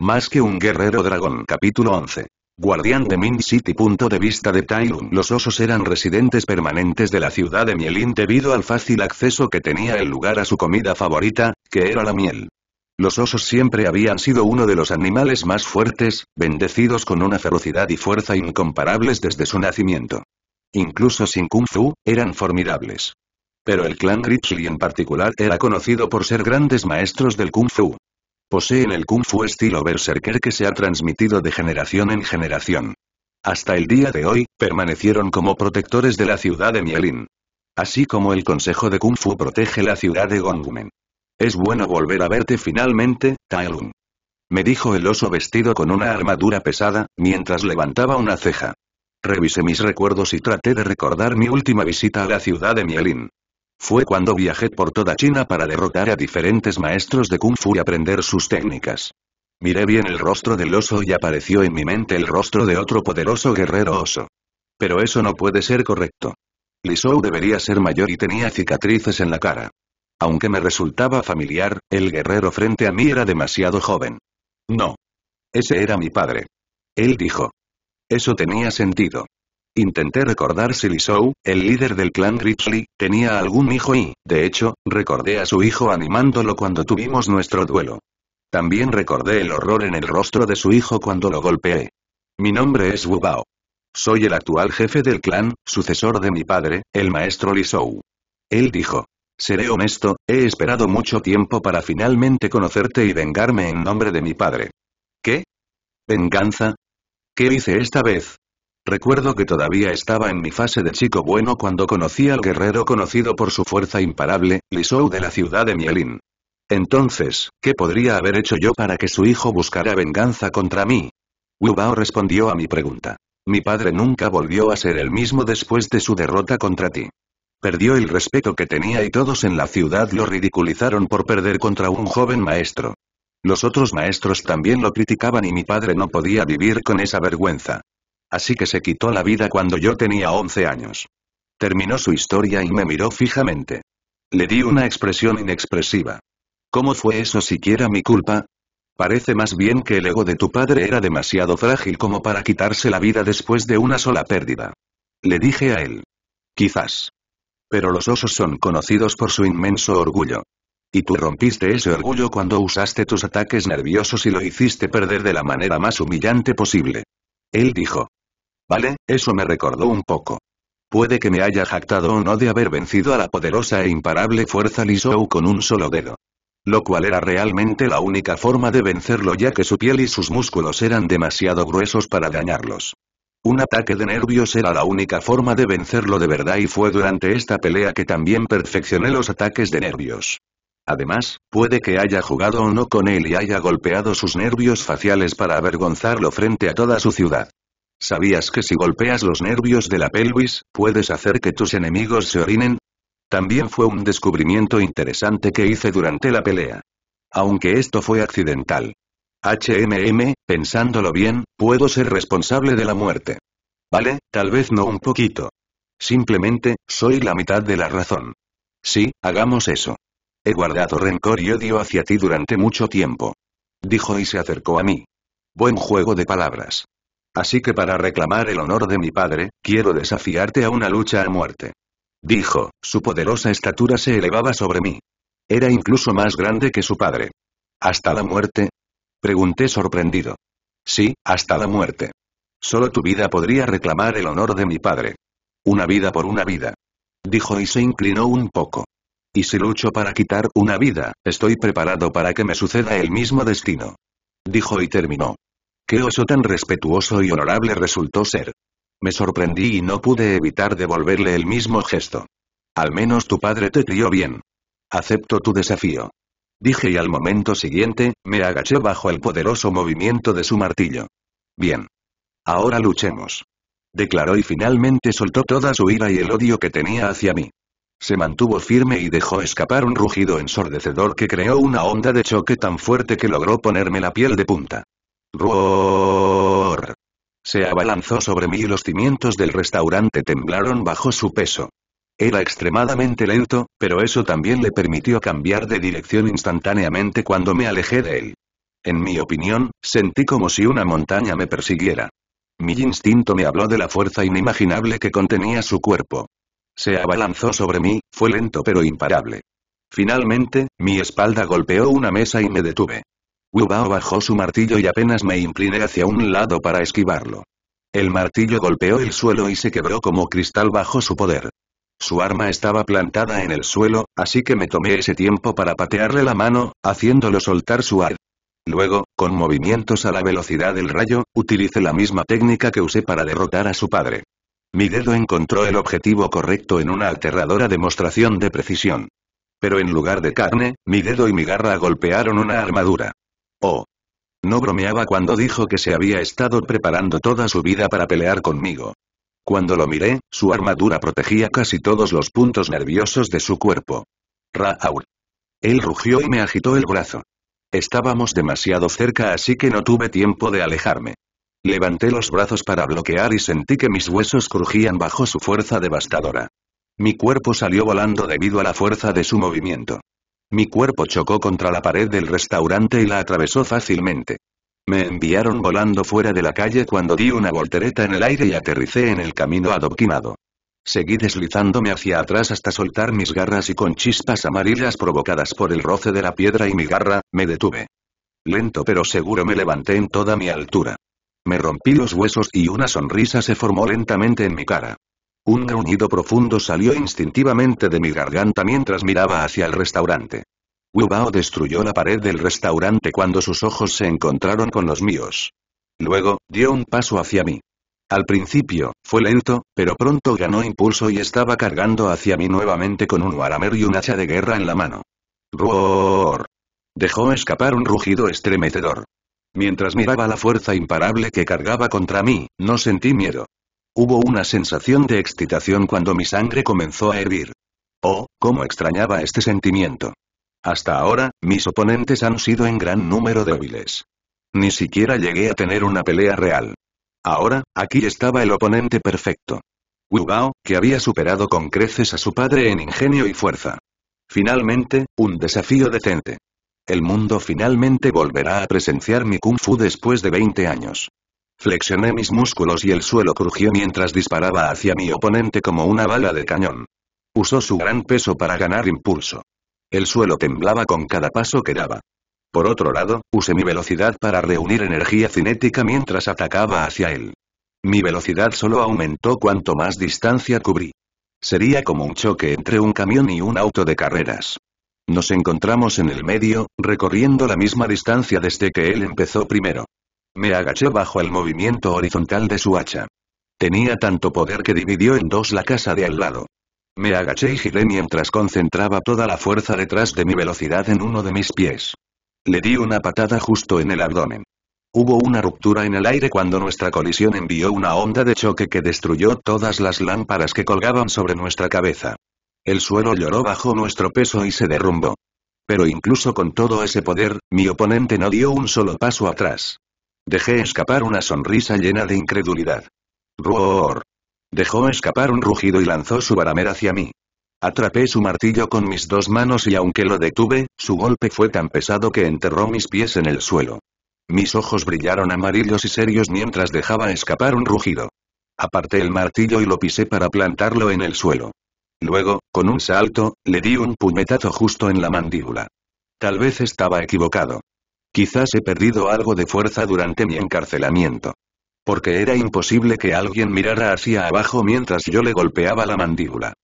Más que un guerrero dragón. Capítulo 11. Guardián de Mind City. Punto de vista de Tailun. Los osos eran residentes permanentes de la ciudad de Mielin debido al fácil acceso que tenía el lugar a su comida favorita, que era la miel. Los osos siempre habían sido uno de los animales más fuertes, bendecidos con una ferocidad y fuerza incomparables desde su nacimiento. Incluso sin kung fu, eran formidables. Pero el clan Grizzly en particular era conocido por ser grandes maestros del kung fu. Poseen el kung fu estilo berserker que se ha transmitido de generación en generación. Hasta el día de hoy, permanecieron como protectores de la ciudad de Mielin. Así como el consejo de kung fu protege la ciudad de Gongmen. Es bueno volver a verte finalmente, Tailun. Me dijo el oso vestido con una armadura pesada, mientras levantaba una ceja. Revisé mis recuerdos y traté de recordar mi última visita a la ciudad de Mielin. Fue cuando viajé por toda China para derrotar a diferentes maestros de Kung Fu y aprender sus técnicas. Miré bien el rostro del oso y apareció en mi mente el rostro de otro poderoso guerrero oso. Pero eso no puede ser correcto. Li Shou debería ser mayor y tenía cicatrices en la cara. Aunque me resultaba familiar, el guerrero frente a mí era demasiado joven. No. Ese era mi padre. Él dijo. Eso tenía sentido. Intenté recordar si Li Shou, el líder del clan Grizzly, tenía algún hijo y, de hecho, recordé a su hijo animándolo cuando tuvimos nuestro duelo. También recordé el horror en el rostro de su hijo cuando lo golpeé. Mi nombre es Wu Bao. Soy el actual jefe del clan, sucesor de mi padre, el maestro Li Shou. Él dijo. Seré honesto, he esperado mucho tiempo para finalmente conocerte y vengarme en nombre de mi padre. ¿Qué? ¿Venganza? ¿Qué hice esta vez? Recuerdo que todavía estaba en mi fase de chico bueno cuando conocí al guerrero conocido por su fuerza imparable, Li Shou de la ciudad de Mielin. Entonces, ¿qué podría haber hecho yo para que su hijo buscara venganza contra mí? Wu Bao respondió a mi pregunta. Mi padre nunca volvió a ser el mismo después de su derrota contra ti. Perdió el respeto que tenía y todos en la ciudad lo ridiculizaron por perder contra un joven maestro. Los otros maestros también lo criticaban y mi padre no podía vivir con esa vergüenza. Así que se quitó la vida cuando yo tenía 11 años. Terminó su historia y me miró fijamente. Le di una expresión inexpresiva. ¿Cómo fue eso siquiera mi culpa? Parece más bien que el ego de tu padre era demasiado frágil como para quitarse la vida después de una sola pérdida. Le dije a él. Quizás. Pero los osos son conocidos por su inmenso orgullo. Y tú rompiste ese orgullo cuando usaste tus ataques nerviosos y lo hiciste perder de la manera más humillante posible. Él dijo. Vale, eso me recordó un poco. Puede que me haya jactado o no de haber vencido a la poderosa e imparable fuerza Li Shou con un solo dedo. Lo cual era realmente la única forma de vencerlo ya que su piel y sus músculos eran demasiado gruesos para dañarlos. Un ataque de nervios era la única forma de vencerlo de verdad y fue durante esta pelea que también perfeccioné los ataques de nervios. Además, puede que haya jugado o no con él y haya golpeado sus nervios faciales para avergonzarlo frente a toda su ciudad. ¿Sabías que si golpeas los nervios de la pelvis, puedes hacer que tus enemigos se orinen? También fue un descubrimiento interesante que hice durante la pelea. Aunque esto fue accidental. HMM, pensándolo bien, puedo ser responsable de la muerte. Vale, tal vez no un poquito. Simplemente, soy la mitad de la razón. Sí, hagamos eso. He guardado rencor y odio hacia ti durante mucho tiempo. Dijo y se acercó a mí. Buen juego de palabras. Así que para reclamar el honor de mi padre, quiero desafiarte a una lucha a muerte. Dijo, su poderosa estatura se elevaba sobre mí. Era incluso más grande que su padre. ¿Hasta la muerte? Pregunté sorprendido. Sí, hasta la muerte. Solo tu vida podría reclamar el honor de mi padre. Una vida por una vida. Dijo y se inclinó un poco. Y si lucho para quitar una vida, estoy preparado para que me suceda el mismo destino. Dijo y terminó. Qué oso tan respetuoso y honorable resultó ser. Me sorprendí y no pude evitar devolverle el mismo gesto. Al menos tu padre te crió bien. Acepto tu desafío. Dije y al momento siguiente, me agaché bajo el poderoso movimiento de su martillo. Bien. Ahora luchemos. Declaró y finalmente soltó toda su ira y el odio que tenía hacia mí. Se mantuvo firme y dejó escapar un rugido ensordecedor que creó una onda de choque tan fuerte que logró ponerme la piel de punta. Se abalanzó sobre mí y los cimientos del restaurante temblaron bajo su peso. Era extremadamente lento, pero eso también le permitió cambiar de dirección instantáneamente cuando me alejé de él. En mi opinión, sentí como si una montaña me persiguiera. Mi instinto me habló de la fuerza inimaginable que contenía su cuerpo. Se abalanzó sobre mí, fue lento pero imparable. Finalmente, mi espalda golpeó una mesa y me detuve. Wu Bao bajó su martillo y apenas me incliné hacia un lado para esquivarlo. El martillo golpeó el suelo y se quebró como cristal bajo su poder. Su arma estaba plantada en el suelo, así que me tomé ese tiempo para patearle la mano, haciéndolo soltar su ar. Luego, con movimientos a la velocidad del rayo, utilicé la misma técnica que usé para derrotar a su padre. Mi dedo encontró el objetivo correcto en una aterradora demostración de precisión. Pero en lugar de carne, mi dedo y mi garra golpearon una armadura. Oh. No bromeaba cuando dijo que se había estado preparando toda su vida para pelear conmigo. Cuando lo miré, su armadura protegía casi todos los puntos nerviosos de su cuerpo. Raoul. Él rugió y me agitó el brazo. Estábamos demasiado cerca así que no tuve tiempo de alejarme. Levanté los brazos para bloquear y sentí que mis huesos crujían bajo su fuerza devastadora. Mi cuerpo salió volando debido a la fuerza de su movimiento. Mi cuerpo chocó contra la pared del restaurante y la atravesó fácilmente. Me enviaron volando fuera de la calle cuando di una voltereta en el aire y aterricé en el camino adoquinado. Seguí deslizándome hacia atrás hasta soltar mis garras y con chispas amarillas provocadas por el roce de la piedra y mi garra, me detuve. Lento pero seguro me levanté en toda mi altura. Me rompí los huesos y una sonrisa se formó lentamente en mi cara. Un gruñido profundo salió instintivamente de mi garganta mientras miraba hacia el restaurante. Wu Bao destruyó la pared del restaurante cuando sus ojos se encontraron con los míos. Luego, dio un paso hacia mí. Al principio, fue lento, pero pronto ganó impulso y estaba cargando hacia mí nuevamente con un Warhammer y un hacha de guerra en la mano. ¡Roar! Dejó escapar un rugido estremecedor. Mientras miraba la fuerza imparable que cargaba contra mí, no sentí miedo. Hubo una sensación de excitación cuando mi sangre comenzó a hervir. Oh, cómo extrañaba este sentimiento. Hasta ahora, mis oponentes han sido en gran número débiles. Ni siquiera llegué a tener una pelea real. Ahora, aquí estaba el oponente perfecto. Wu Bao, que había superado con creces a su padre en ingenio y fuerza. Finalmente, un desafío decente. El mundo finalmente volverá a presenciar mi kung fu después de 20 años. Flexioné mis músculos y el suelo crujió mientras disparaba hacia mi oponente como una bala de cañón. Usó su gran peso para ganar impulso. El suelo temblaba con cada paso que daba. Por otro lado, usé mi velocidad para reunir energía cinética mientras atacaba hacia él. Mi velocidad solo aumentó cuanto más distancia cubrí. Sería como un choque entre un camión y un auto de carreras. Nos encontramos en el medio, recorriendo la misma distancia desde que él empezó primero. Me agaché bajo el movimiento horizontal de su hacha. Tenía tanto poder que dividió en dos la casa de al lado. Me agaché y giré mientras concentraba toda la fuerza detrás de mi velocidad en uno de mis pies. Le di una patada justo en el abdomen. Hubo una ruptura en el aire cuando nuestra colisión envió una onda de choque que destruyó todas las lámparas que colgaban sobre nuestra cabeza. El suelo lloró bajo nuestro peso y se derrumbó. Pero incluso con todo ese poder, mi oponente no dio un solo paso atrás. Dejé escapar una sonrisa llena de incredulidad. Roar. Dejó escapar un rugido y lanzó su baramer hacia mí. Atrapé su martillo con mis dos manos y aunque lo detuve, su golpe fue tan pesado que enterró mis pies en el suelo. Mis ojos brillaron amarillos y serios mientras dejaba escapar un rugido. Aparté el martillo y lo pisé para plantarlo en el suelo. Luego, con un salto, le di un puñetazo justo en la mandíbula. Tal vez estaba equivocado. Quizás he perdido algo de fuerza durante mi encarcelamiento. Porque era imposible que alguien mirara hacia abajo mientras yo le golpeaba la mandíbula.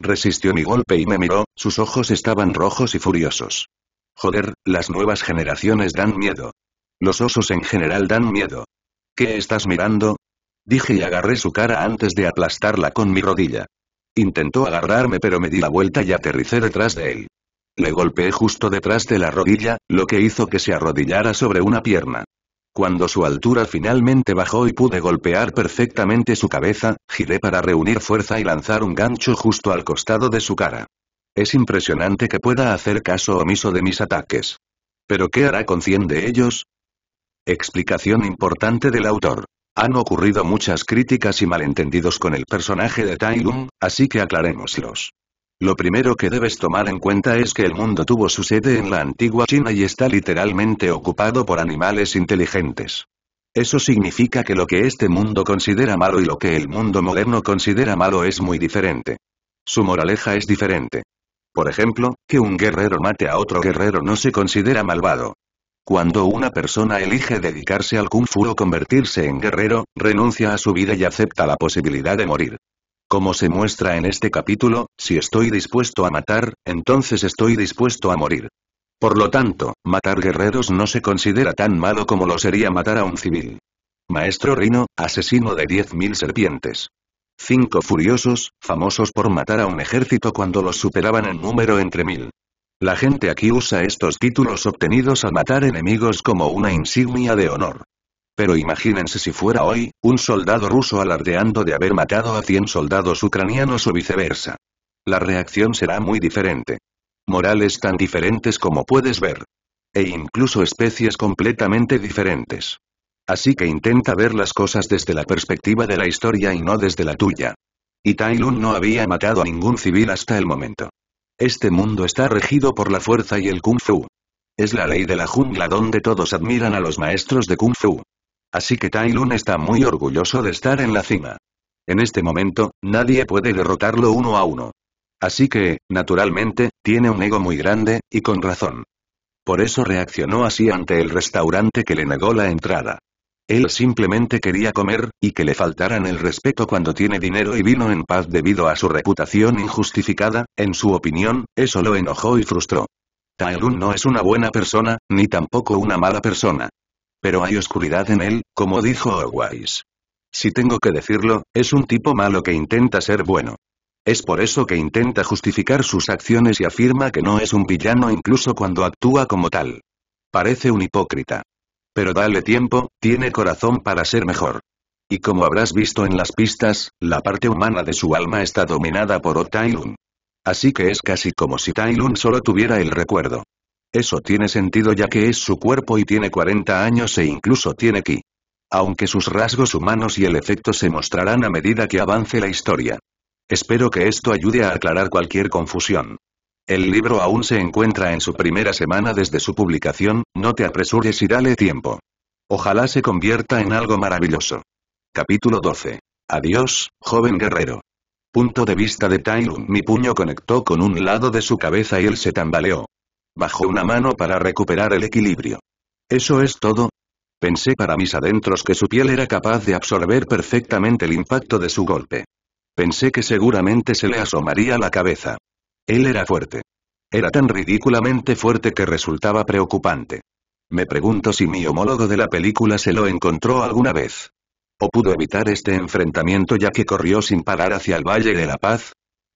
Resistió mi golpe y me miró, sus ojos estaban rojos y furiosos. Joder, las nuevas generaciones dan miedo. Los osos en general dan miedo. ¿Qué estás mirando? Dije y agarré su cara antes de aplastarla con mi rodilla. Intentó agarrarme pero me di la vuelta y aterricé detrás de él. Le golpeé justo detrás de la rodilla, lo que hizo que se arrodillara sobre una pierna. Cuando su altura finalmente bajó y pude golpear perfectamente su cabeza, giré para reunir fuerza y lanzar un gancho justo al costado de su cara. Es impresionante que pueda hacer caso omiso de mis ataques. ¿Pero qué hará con 100 de ellos? Explicación importante del autor. Han ocurrido muchas críticas y malentendidos con el personaje de Tai Lung, así que aclarémoslos. Lo primero que debes tomar en cuenta es que el mundo tuvo su sede en la antigua China y está literalmente ocupado por animales inteligentes. Eso significa que lo que este mundo considera malo y lo que el mundo moderno considera malo es muy diferente. Su moraleja es diferente. Por ejemplo, que un guerrero mate a otro guerrero no se considera malvado. Cuando una persona elige dedicarse al kung fu o convertirse en guerrero, renuncia a su vida y acepta la posibilidad de morir. Como se muestra en este capítulo, si estoy dispuesto a matar, entonces estoy dispuesto a morir. Por lo tanto, matar guerreros no se considera tan malo como lo sería matar a un civil. Maestro Rino, asesino de 10.000 serpientes. Cinco furiosos, famosos por matar a un ejército cuando los superaban en número entre mil. La gente aquí usa estos títulos obtenidos al matar enemigos como una insignia de honor. Pero imagínense si fuera hoy, un soldado ruso alardeando de haber matado a 100 soldados ucranianos o viceversa. La reacción será muy diferente. Morales tan diferentes como puedes ver. E incluso especies completamente diferentes. Así que intenta ver las cosas desde la perspectiva de la historia y no desde la tuya. Y Tai Lun no había matado a ningún civil hasta el momento. Este mundo está regido por la fuerza y el kung fu. Es la ley de la jungla donde todos admiran a los maestros de kung fu. Así que Tai Lun está muy orgulloso de estar en la cima. En este momento, nadie puede derrotarlo uno a uno. Así que, naturalmente, tiene un ego muy grande, y con razón. Por eso reaccionó así ante el restaurante que le negó la entrada. Él simplemente quería comer, y que le faltaran el respeto cuando tiene dinero y vino en paz debido a su reputación injustificada, en su opinión, eso lo enojó y frustró. Taelun no es una buena persona, ni tampoco una mala persona. Pero hay oscuridad en él, como dijo Owais. Si tengo que decirlo, es un tipo malo que intenta ser bueno. Es por eso que intenta justificar sus acciones y afirma que no es un villano incluso cuando actúa como tal. Parece un hipócrita. Pero dale tiempo, tiene corazón para ser mejor. Y como habrás visto en las pistas, la parte humana de su alma está dominada por O Tailun. Así que es casi como si Tailun solo tuviera el recuerdo. Eso tiene sentido ya que es su cuerpo y tiene 40 años e incluso tiene ki. Aunque sus rasgos humanos y el efecto se mostrarán a medida que avance la historia. Espero que esto ayude a aclarar cualquier confusión. El libro aún se encuentra en su primera semana desde su publicación, no te apresures y dale tiempo. Ojalá se convierta en algo maravilloso. Capítulo 12. Adiós, joven guerrero. Punto de vista de Tailun. Mi puño conectó con un lado de su cabeza y él se tambaleó. Bajó una mano para recuperar el equilibrio. ¿Eso es todo? Pensé para mis adentros que su piel era capaz de absorber perfectamente el impacto de su golpe. Pensé que seguramente se le asomaría la cabeza. Él era fuerte. Era tan ridículamente fuerte que resultaba preocupante. Me pregunto si mi homólogo de la película se lo encontró alguna vez. ¿O pudo evitar este enfrentamiento ya que corrió sin parar hacia el Valle de la Paz?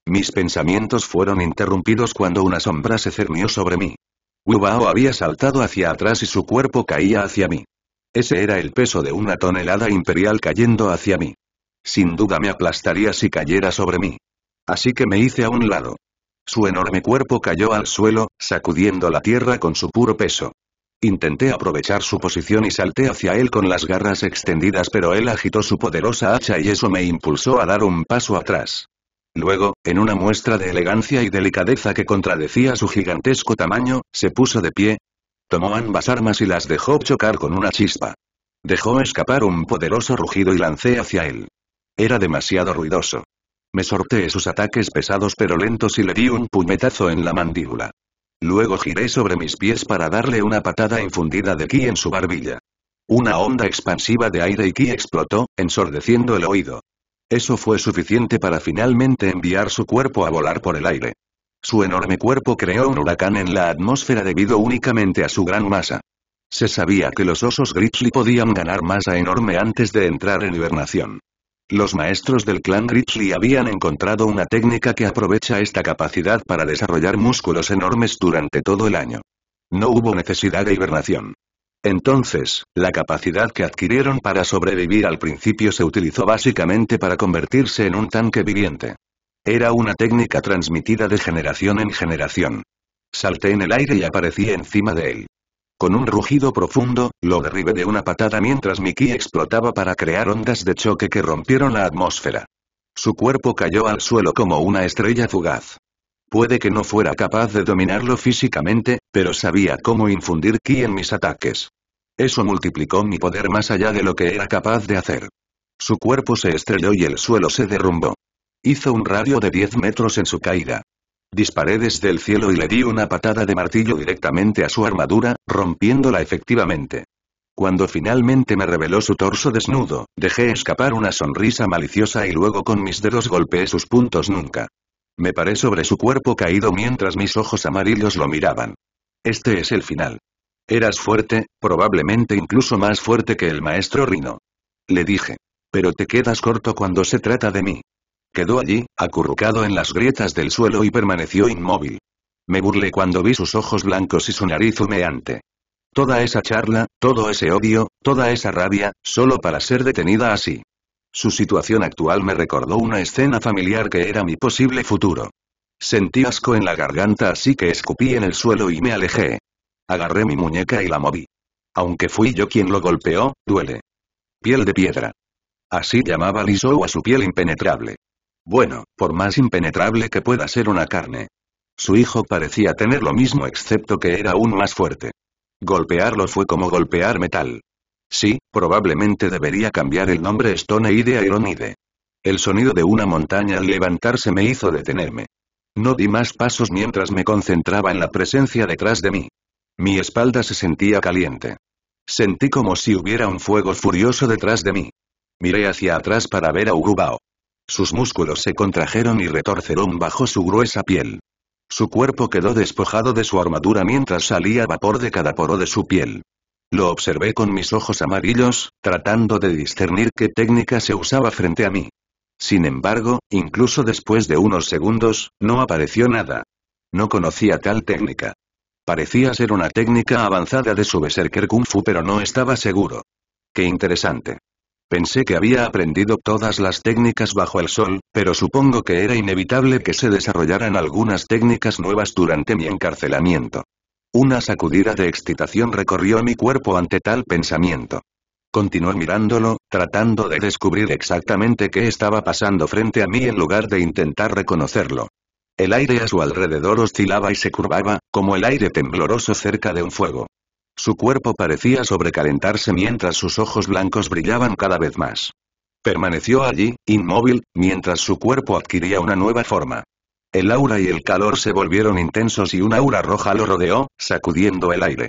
Mis pensamientos fueron interrumpidos cuando una sombra se cernió sobre mí. Wu Bao había saltado hacia atrás y su cuerpo caía hacia mí. Ese era el peso de una tonelada imperial cayendo hacia mí. Sin duda me aplastaría si cayera sobre mí. Así que me hice a un lado. Su enorme cuerpo cayó al suelo, sacudiendo la tierra con su puro peso. Intenté aprovechar su posición y salté hacia él con las garras extendidas pero él agitó su poderosa hacha y eso me impulsó a dar un paso atrás. Luego, en una muestra de elegancia y delicadeza que contradecía su gigantesco tamaño, se puso de pie. Tomó ambas armas y las dejó chocar con una chispa. Dejó escapar un poderoso rugido y lancé hacia él. Era demasiado ruidoso. Me sorteé sus ataques pesados pero lentos y le di un puñetazo en la mandíbula. Luego giré sobre mis pies para darle una patada infundida de ki en su barbilla. Una onda expansiva de aire y ki explotó, ensordeciendo el oído. Eso fue suficiente para finalmente enviar su cuerpo a volar por el aire. Su enorme cuerpo creó un huracán en la atmósfera debido únicamente a su gran masa. Se sabía que los osos Grizzly podían ganar masa enorme antes de entrar en hibernación. Los maestros del clan Grizzly habían encontrado una técnica que aprovecha esta capacidad para desarrollar músculos enormes durante todo el año. No hubo necesidad de hibernación. Entonces, la capacidad que adquirieron para sobrevivir al principio se utilizó básicamente para convertirse en un tanque viviente. Era una técnica transmitida de generación en generación. Salté en el aire y aparecí encima de él. Con un rugido profundo, lo derribé de una patada mientras mi ki explotaba para crear ondas de choque que rompieron la atmósfera. Su cuerpo cayó al suelo como una estrella fugaz. Puede que no fuera capaz de dominarlo físicamente, pero sabía cómo infundir ki en mis ataques. Eso multiplicó mi poder más allá de lo que era capaz de hacer. Su cuerpo se estrelló y el suelo se derrumbó. Hizo un radio de 10 metros en su caída. Disparé desde el cielo y le di una patada de martillo directamente a su armadura, rompiéndola efectivamente. Cuando finalmente me reveló su torso desnudo, dejé escapar una sonrisa maliciosa y luego con mis dedos golpeé sus puntos nunca. Me paré sobre su cuerpo caído mientras mis ojos amarillos lo miraban. Este es el final. Eras fuerte, probablemente incluso más fuerte que el maestro Rino. Le dije. Pero te quedas corto cuando se trata de mí. Quedó allí, acurrucado en las grietas del suelo y permaneció inmóvil. Me burlé cuando vi sus ojos blancos y su nariz humeante. Toda esa charla, todo ese odio, toda esa rabia, solo para ser detenida así. Su situación actual me recordó una escena familiar que era mi posible futuro. Sentí asco en la garganta así que escupí en el suelo y me alejé. Agarré mi muñeca y la moví. Aunque fui yo quien lo golpeó, duele. Piel de piedra. Así llamaba Lisou a su piel impenetrable. Bueno, por más impenetrable que pueda ser una carne. Su hijo parecía tener lo mismo excepto que era aún más fuerte. Golpearlo fue como golpear metal. Sí, probablemente debería cambiar el nombre Stoneide a Ironide. El sonido de una montaña al levantarse me hizo detenerme. No di más pasos mientras me concentraba en la presencia detrás de mí. Mi espalda se sentía caliente. Sentí como si hubiera un fuego furioso detrás de mí. Miré hacia atrás para ver a Urubao. Sus músculos se contrajeron y retorceron bajo su gruesa piel. Su cuerpo quedó despojado de su armadura mientras salía vapor de cada poro de su piel. Lo observé con mis ojos amarillos, tratando de discernir qué técnica se usaba frente a mí. Sin embargo, incluso después de unos segundos, no apareció nada. No conocía tal técnica. Parecía ser una técnica avanzada de su Berserker Kung Fu pero no estaba seguro. Qué interesante. Pensé que había aprendido todas las técnicas bajo el sol, pero supongo que era inevitable que se desarrollaran algunas técnicas nuevas durante mi encarcelamiento. Una sacudida de excitación recorrió mi cuerpo ante tal pensamiento. Continué mirándolo, tratando de descubrir exactamente qué estaba pasando frente a mí en lugar de intentar reconocerlo. El aire a su alrededor oscilaba y se curvaba, como el aire tembloroso cerca de un fuego. Su cuerpo parecía sobrecalentarse mientras sus ojos blancos brillaban cada vez más. Permaneció allí, inmóvil, mientras su cuerpo adquiría una nueva forma. El aura y el calor se volvieron intensos y una aura roja lo rodeó, sacudiendo el aire.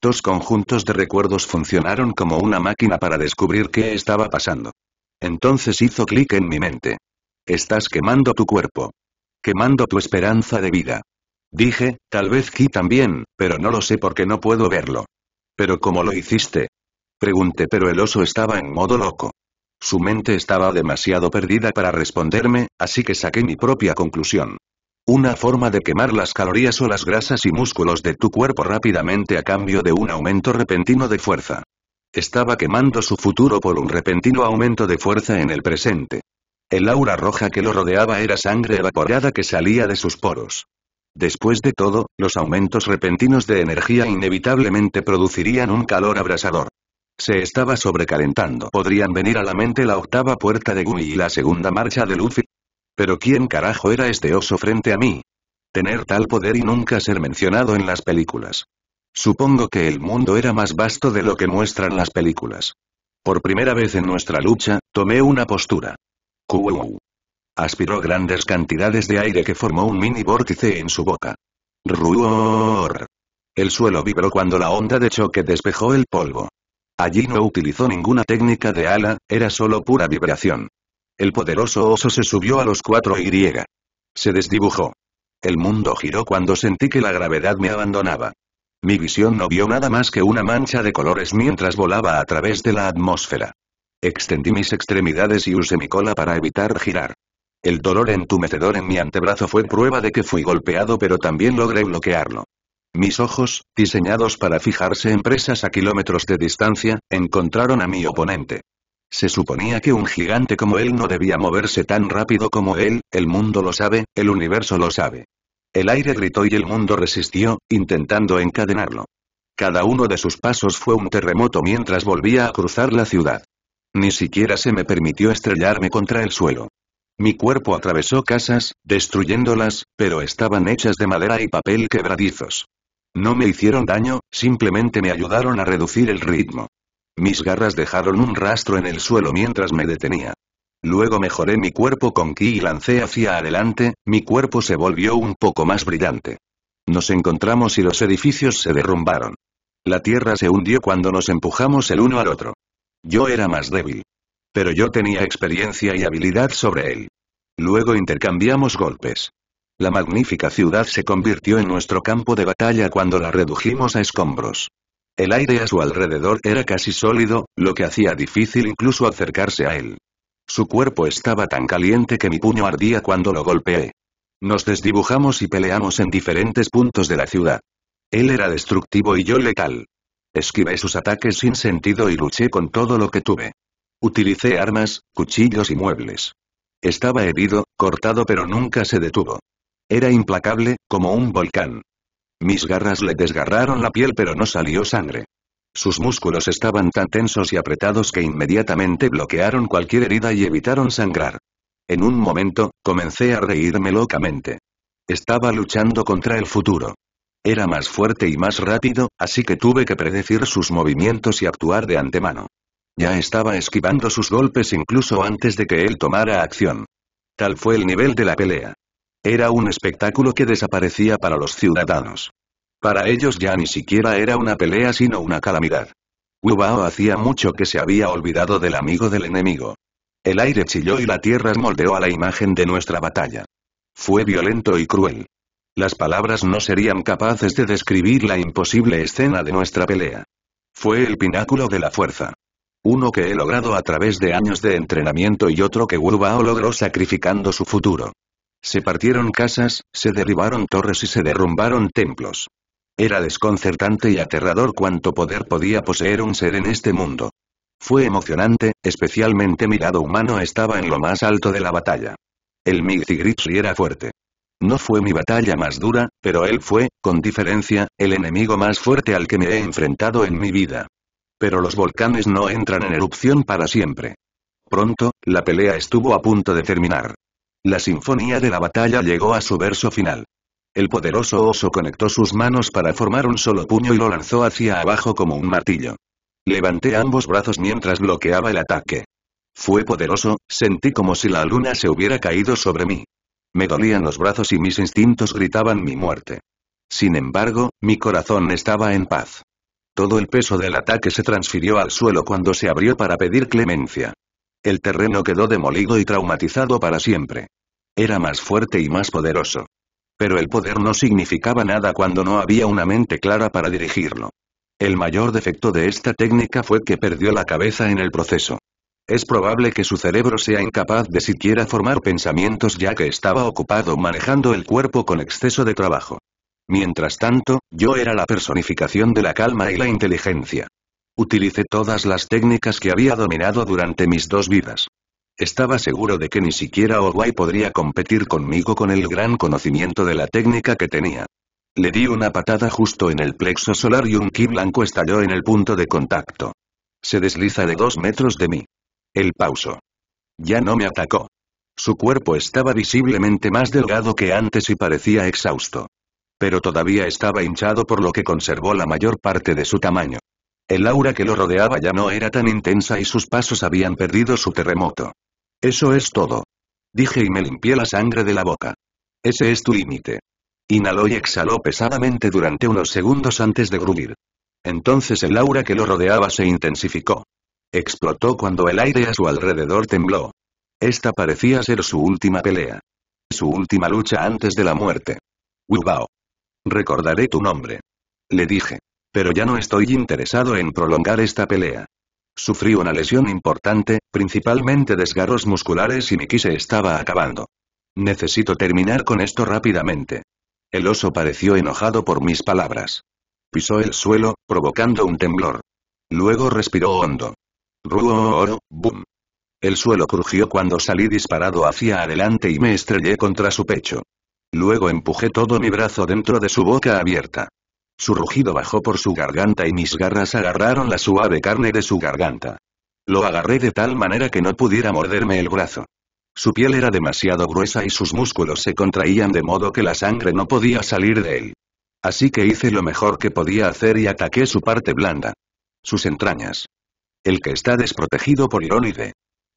Dos conjuntos de recuerdos funcionaron como una máquina para descubrir qué estaba pasando. Entonces hizo clic en mi mente. Estás quemando tu cuerpo. Quemando tu esperanza de vida. Dije, tal vez Ki también, pero no lo sé porque no puedo verlo. ¿Pero cómo lo hiciste? Pregunté pero el oso estaba en modo loco. Su mente estaba demasiado perdida para responderme, así que saqué mi propia conclusión. Una forma de quemar las calorías o las grasas y músculos de tu cuerpo rápidamente a cambio de un aumento repentino de fuerza. Estaba quemando su futuro por un repentino aumento de fuerza en el presente. El aura roja que lo rodeaba era sangre evaporada que salía de sus poros. Después de todo, los aumentos repentinos de energía inevitablemente producirían un calor abrasador. Se estaba sobrecalentando. ¿Podrían venir a la mente la octava puerta de Gui y la segunda marcha de Luffy? Pero ¿quién carajo era este oso frente a mí? Tener tal poder y nunca ser mencionado en las películas. Supongo que el mundo era más vasto de lo que muestran las películas. Por primera vez en nuestra lucha, tomé una postura. Aspiró grandes cantidades de aire que formó un mini vórtice en su boca. Ruor. El suelo vibró cuando la onda de choque despejó el polvo. Allí no utilizó ninguna técnica de ala, era solo pura vibración. El poderoso oso se subió a los cuatro Y. Se desdibujó. El mundo giró cuando sentí que la gravedad me abandonaba. Mi visión no vio nada más que una mancha de colores mientras volaba a través de la atmósfera. Extendí mis extremidades y usé mi cola para evitar girar. El dolor entumecedor en mi antebrazo fue prueba de que fui golpeado pero también logré bloquearlo. Mis ojos, diseñados para fijarse en presas a kilómetros de distancia, encontraron a mi oponente. Se suponía que un gigante como él no debía moverse tan rápido como él, el mundo lo sabe, el universo lo sabe. El aire gritó y el mundo resistió, intentando encadenarlo. Cada uno de sus pasos fue un terremoto mientras volvía a cruzar la ciudad. Ni siquiera se me permitió estrellarme contra el suelo. Mi cuerpo atravesó casas, destruyéndolas, Pero estaban hechas de madera y papel quebradizos. No me hicieron daño, simplemente me ayudaron a reducir el ritmo. Mis garras dejaron un rastro en el suelo mientras me detenía. Luego mejoré mi cuerpo con ki y lancé hacia adelante, mi cuerpo se volvió un poco más brillante. Nos encontramos y los edificios se derrumbaron. La tierra se hundió cuando nos empujamos el uno al otro. Yo era más débil. Pero yo tenía experiencia y habilidad sobre él. Luego intercambiamos golpes. La magnífica ciudad se convirtió en nuestro campo de batalla cuando la redujimos a escombros. El aire a su alrededor era casi sólido, lo que hacía difícil incluso acercarse a él. Su cuerpo estaba tan caliente que mi puño ardía cuando lo golpeé. Nos desdibujamos y peleamos en diferentes puntos de la ciudad. Él era destructivo y yo letal. Esquivé sus ataques sin sentido y luché con todo lo que tuve. Utilicé armas, cuchillos y muebles. Estaba herido, cortado pero nunca se detuvo. Era implacable, como un volcán. Mis garras le desgarraron la piel pero no salió sangre. Sus músculos estaban tan tensos y apretados que inmediatamente bloquearon cualquier herida y evitaron sangrar. En un momento, comencé a reírme locamente. Estaba luchando contra el futuro. Era más fuerte y más rápido, así que tuve que predecir sus movimientos y actuar de antemano. Ya estaba esquivando sus golpes incluso antes de que él tomara acción. Tal fue el nivel de la pelea. Era un espectáculo que desaparecía para los ciudadanos. Para ellos ya ni siquiera era una pelea sino una calamidad. Wu Bao hacía mucho que se había olvidado del amigo del enemigo. El aire chilló y la tierra moldeó a la imagen de nuestra batalla. Fue violento y cruel. Las palabras no serían capaces de describir la imposible escena de nuestra pelea. Fue el pináculo de la fuerza. Uno que he logrado a través de años de entrenamiento y otro que Wu Bao logró sacrificando su futuro. Se partieron casas, se derribaron torres y se derrumbaron templos. Era desconcertante y aterrador cuánto poder podía poseer un ser en este mundo. Fue emocionante, especialmente mi lado humano estaba en lo más alto de la batalla. El Migtigritsi era fuerte. No fue mi batalla más dura, pero él fue, con diferencia, el enemigo más fuerte al que me he enfrentado en mi vida. Pero los volcanes no entran en erupción para siempre. Pronto, la pelea estuvo a punto de terminar. La sinfonía de la batalla llegó a su verso final. El poderoso oso conectó sus manos para formar un solo puño y lo lanzó hacia abajo como un martillo. Levanté ambos brazos mientras bloqueaba el ataque. Fue poderoso, sentí como si la luna se hubiera caído sobre mí. Me dolían los brazos y mis instintos gritaban mi muerte. Sin embargo, mi corazón estaba en paz. Todo el peso del ataque se transfirió al suelo cuando se abrió para pedir clemencia. El terreno quedó demolido y traumatizado para siempre. Era más fuerte y más poderoso. Pero el poder no significaba nada cuando no había una mente clara para dirigirlo. El mayor defecto de esta técnica fue que perdió la cabeza en el proceso. Es probable que su cerebro sea incapaz de siquiera formar pensamientos ya que estaba ocupado manejando el cuerpo con exceso de trabajo. Mientras tanto, yo era la personificación de la calma y la inteligencia. Utilicé todas las técnicas que había dominado durante mis dos vidas. Estaba seguro de que ni siquiera Owai podría competir conmigo con el gran conocimiento de la técnica que tenía. Le di una patada justo en el plexo solar y un ki blanco estalló en el punto de contacto. Se desliza de dos metros de mí. El pauso. Ya no me atacó. Su cuerpo estaba visiblemente más delgado que antes y parecía exhausto pero todavía estaba hinchado por lo que conservó la mayor parte de su tamaño. El aura que lo rodeaba ya no era tan intensa y sus pasos habían perdido su terremoto. Eso es todo. Dije y me limpié la sangre de la boca. Ese es tu límite. Inhaló y exhaló pesadamente durante unos segundos antes de gruñir. Entonces el aura que lo rodeaba se intensificó. Explotó cuando el aire a su alrededor tembló. Esta parecía ser su última pelea. Su última lucha antes de la muerte. Wu Recordaré tu nombre. Le dije. Pero ya no estoy interesado en prolongar esta pelea. Sufrí una lesión importante, principalmente desgarros musculares y mi ki se estaba acabando. Necesito terminar con esto rápidamente. El oso pareció enojado por mis palabras. Pisó el suelo, provocando un temblor. Luego respiró hondo. Ruo, boom. El suelo crujió cuando salí disparado hacia adelante y me estrellé contra su pecho. Luego empujé todo mi brazo dentro de su boca abierta. Su rugido bajó por su garganta y mis garras agarraron la suave carne de su garganta. Lo agarré de tal manera que no pudiera morderme el brazo. Su piel era demasiado gruesa y sus músculos se contraían de modo que la sangre no podía salir de él. Así que hice lo mejor que podía hacer y ataqué su parte blanda. Sus entrañas. El que está desprotegido por Irónide.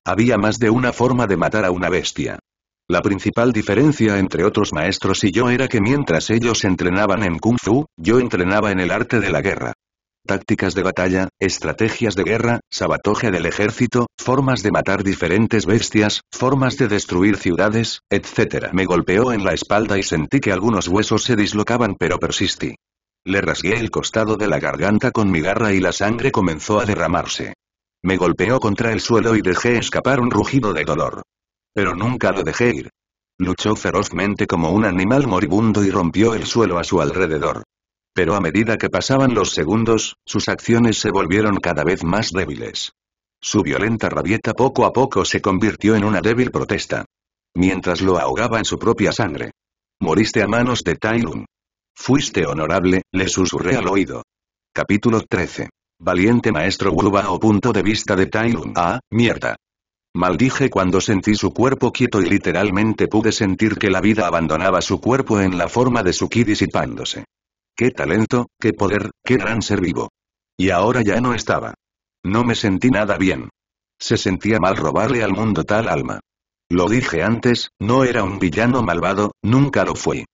Había más de una forma de matar a una bestia. La principal diferencia entre otros maestros y yo era que mientras ellos entrenaban en Kung Fu, yo entrenaba en el arte de la guerra. Tácticas de batalla, estrategias de guerra, sabotaje del ejército, formas de matar diferentes bestias, formas de destruir ciudades, etc. Me golpeó en la espalda y sentí que algunos huesos se dislocaban pero persistí. Le rasgué el costado de la garganta con mi garra y la sangre comenzó a derramarse. Me golpeó contra el suelo y dejé escapar un rugido de dolor. Pero nunca lo dejé ir. Luchó ferozmente como un animal moribundo y rompió el suelo a su alrededor. Pero a medida que pasaban los segundos, sus acciones se volvieron cada vez más débiles. Su violenta rabieta poco a poco se convirtió en una débil protesta. Mientras lo ahogaba en su propia sangre. Moriste a manos de Tai Lung. Fuiste honorable, le susurré al oído. Capítulo 13. Valiente maestro Wu o punto de vista de Tai Lung. Ah, mierda. Maldije cuando sentí su cuerpo quieto y literalmente pude sentir que la vida abandonaba su cuerpo en la forma de su ki disipándose. Qué talento, qué poder, qué gran ser vivo. Y ahora ya no estaba. No me sentí nada bien. Se sentía mal robarle al mundo tal alma. Lo dije antes, no era un villano malvado, nunca lo fue.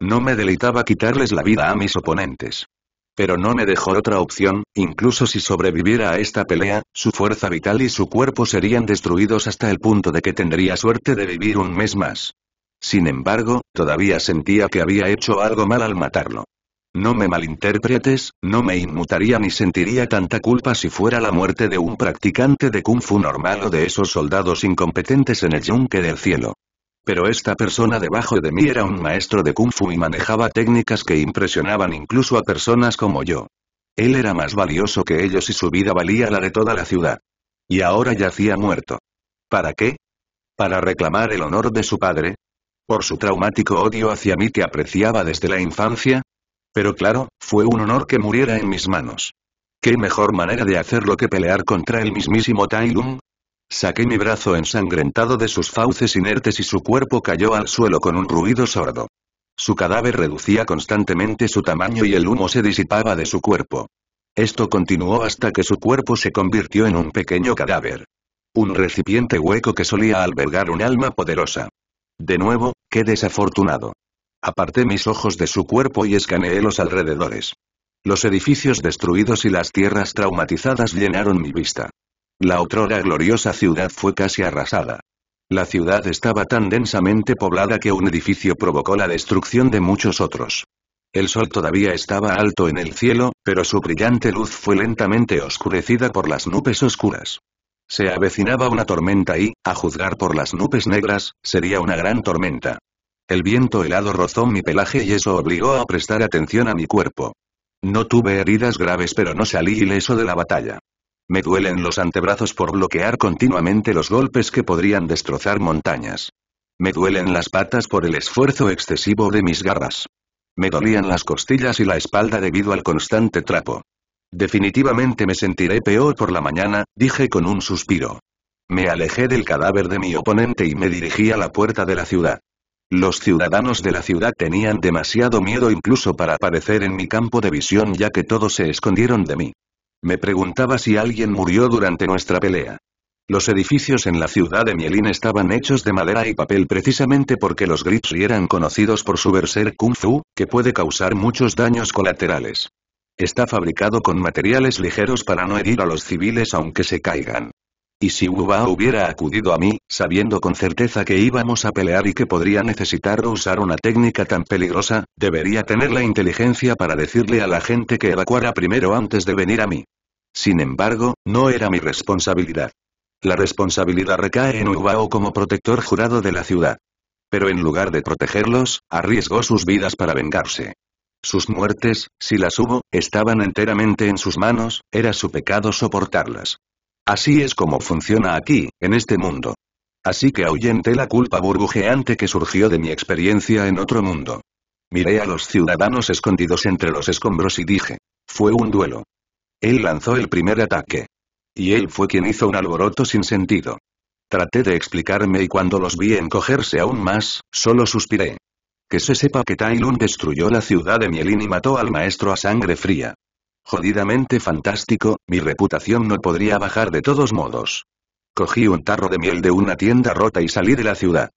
No me deleitaba quitarles la vida a mis oponentes. Pero no me dejó otra opción, incluso si sobreviviera a esta pelea, su fuerza vital y su cuerpo serían destruidos hasta el punto de que tendría suerte de vivir un mes más. Sin embargo, todavía sentía que había hecho algo mal al matarlo. No me malinterpretes, no me inmutaría ni sentiría tanta culpa si fuera la muerte de un practicante de kung fu normal o de esos soldados incompetentes en el yunque del cielo. Pero esta persona debajo de mí era un maestro de kung fu y manejaba técnicas que impresionaban incluso a personas como yo. Él era más valioso que ellos y su vida valía la de toda la ciudad. Y ahora yacía muerto. ¿Para qué? ¿Para reclamar el honor de su padre? ¿Por su traumático odio hacia mí que apreciaba desde la infancia? Pero claro, fue un honor que muriera en mis manos. ¿Qué mejor manera de hacerlo que pelear contra el mismísimo Tai Lung? Saqué mi brazo ensangrentado de sus fauces inertes y su cuerpo cayó al suelo con un ruido sordo. Su cadáver reducía constantemente su tamaño y el humo se disipaba de su cuerpo. Esto continuó hasta que su cuerpo se convirtió en un pequeño cadáver. Un recipiente hueco que solía albergar un alma poderosa. De nuevo, qué desafortunado. Aparté mis ojos de su cuerpo y escaneé los alrededores. Los edificios destruidos y las tierras traumatizadas llenaron mi vista. La otrora gloriosa ciudad fue casi arrasada. La ciudad estaba tan densamente poblada que un edificio provocó la destrucción de muchos otros. El sol todavía estaba alto en el cielo, pero su brillante luz fue lentamente oscurecida por las nubes oscuras. Se avecinaba una tormenta y, a juzgar por las nubes negras, sería una gran tormenta. El viento helado rozó mi pelaje y eso obligó a prestar atención a mi cuerpo. No tuve heridas graves pero no salí ileso de la batalla. Me duelen los antebrazos por bloquear continuamente los golpes que podrían destrozar montañas. Me duelen las patas por el esfuerzo excesivo de mis garras. Me dolían las costillas y la espalda debido al constante trapo. Definitivamente me sentiré peor por la mañana, dije con un suspiro. Me alejé del cadáver de mi oponente y me dirigí a la puerta de la ciudad. Los ciudadanos de la ciudad tenían demasiado miedo incluso para aparecer en mi campo de visión ya que todos se escondieron de mí. Me preguntaba si alguien murió durante nuestra pelea. Los edificios en la ciudad de Mielin estaban hechos de madera y papel precisamente porque los Gritri eran conocidos por su verser kung fu, que puede causar muchos daños colaterales. Está fabricado con materiales ligeros para no herir a los civiles aunque se caigan. Y si Wu Bao hubiera acudido a mí, sabiendo con certeza que íbamos a pelear y que podría necesitar usar una técnica tan peligrosa, debería tener la inteligencia para decirle a la gente que evacuara primero antes de venir a mí. Sin embargo, no era mi responsabilidad. La responsabilidad recae en Wu Bao como protector jurado de la ciudad. Pero en lugar de protegerlos, arriesgó sus vidas para vengarse. Sus muertes, si las hubo, estaban enteramente en sus manos, era su pecado soportarlas. Así es como funciona aquí, en este mundo. Así que ahuyenté la culpa burbujeante que surgió de mi experiencia en otro mundo. Miré a los ciudadanos escondidos entre los escombros y dije. Fue un duelo. Él lanzó el primer ataque. Y él fue quien hizo un alboroto sin sentido. Traté de explicarme y cuando los vi encogerse aún más, solo suspiré. Que se sepa que Tai Lun destruyó la ciudad de Mielin y mató al maestro a sangre fría. Jodidamente fantástico, mi reputación no podría bajar de todos modos. Cogí un tarro de miel de una tienda rota y salí de la ciudad.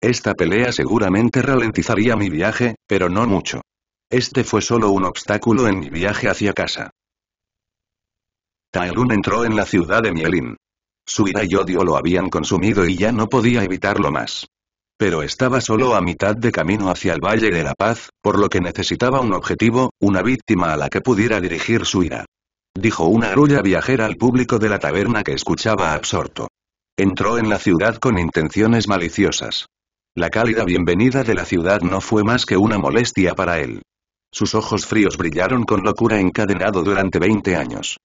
Esta pelea seguramente ralentizaría mi viaje, pero no mucho. Este fue solo un obstáculo en mi viaje hacia casa. Tai Lun entró en la ciudad de Mielin. Su ira y odio lo habían consumido y ya no podía evitarlo más. Pero estaba solo a mitad de camino hacia el Valle de la Paz, por lo que necesitaba un objetivo, una víctima a la que pudiera dirigir su ira. Dijo una grulla viajera al público de la taberna que escuchaba absorto. Entró en la ciudad con intenciones maliciosas. La cálida bienvenida de la ciudad no fue más que una molestia para él. Sus ojos fríos brillaron con locura encadenado durante 20 años.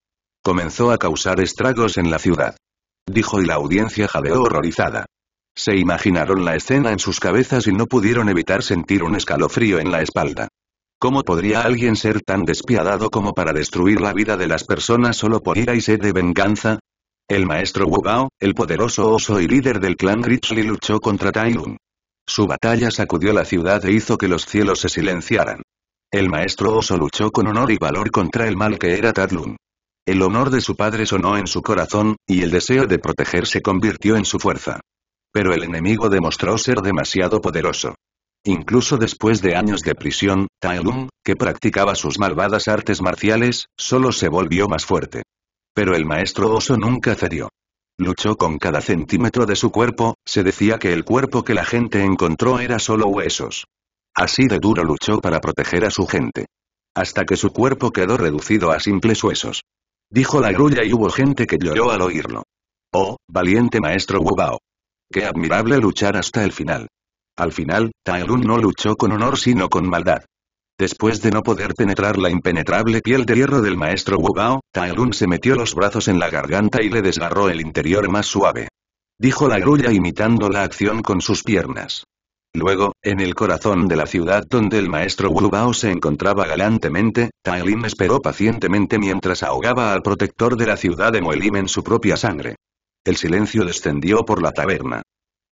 Comenzó a causar estragos en la ciudad dijo y la audiencia jadeó horrorizada. Se imaginaron la escena en sus cabezas y no pudieron evitar sentir un escalofrío en la espalda. ¿Cómo podría alguien ser tan despiadado como para destruir la vida de las personas solo por ira y sed de venganza? El maestro Wu Bao, el poderoso oso y líder del clan Richley luchó contra Tai. Su batalla sacudió la ciudad e hizo que los cielos se silenciaran. El maestro oso luchó con honor y valor contra el mal que era Lung. El honor de su padre sonó en su corazón, y el deseo de proteger se convirtió en su fuerza. Pero el enemigo demostró ser demasiado poderoso. Incluso después de años de prisión, Tai Lung, que practicaba sus malvadas artes marciales, solo se volvió más fuerte. Pero el maestro oso nunca cedió. Luchó con cada centímetro de su cuerpo, se decía que el cuerpo que la gente encontró era solo huesos. Así de duro luchó para proteger a su gente. Hasta que su cuerpo quedó reducido a simples huesos. Dijo la grulla y hubo gente que lloró al oírlo. Oh, valiente maestro Wu Bao. Qué admirable luchar hasta el final. Al final, Tai Lun no luchó con honor sino con maldad. Después de no poder penetrar la impenetrable piel de hierro del maestro Wu Bao, Tai Lun se metió los brazos en la garganta y le desgarró el interior más suave. Dijo la grulla imitando la acción con sus piernas. Luego, en el corazón de la ciudad donde el maestro Wu Bao se encontraba galantemente, Tai Lin esperó pacientemente mientras ahogaba al protector de la ciudad de Moelim en su propia sangre. El silencio descendió por la taberna.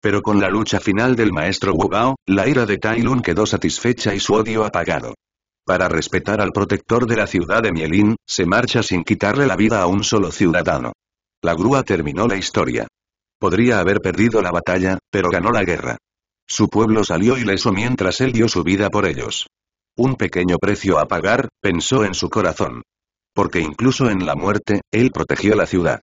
Pero con la lucha final del maestro Wu Bao, la ira de Tai Lun quedó satisfecha y su odio apagado. Para respetar al protector de la ciudad de Mielin, se marcha sin quitarle la vida a un solo ciudadano. La grúa terminó la historia. Podría haber perdido la batalla, pero ganó la guerra. Su pueblo salió ileso mientras él dio su vida por ellos. Un pequeño precio a pagar, pensó en su corazón. Porque incluso en la muerte, él protegió la ciudad.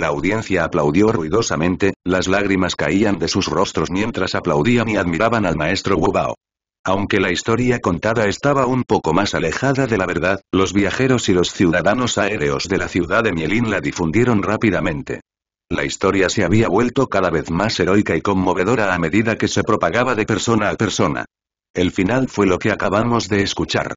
La audiencia aplaudió ruidosamente, las lágrimas caían de sus rostros mientras aplaudían y admiraban al maestro Wu Bao. Aunque la historia contada estaba un poco más alejada de la verdad, los viajeros y los ciudadanos aéreos de la ciudad de Mielin la difundieron rápidamente. La historia se había vuelto cada vez más heroica y conmovedora a medida que se propagaba de persona a persona. El final fue lo que acabamos de escuchar.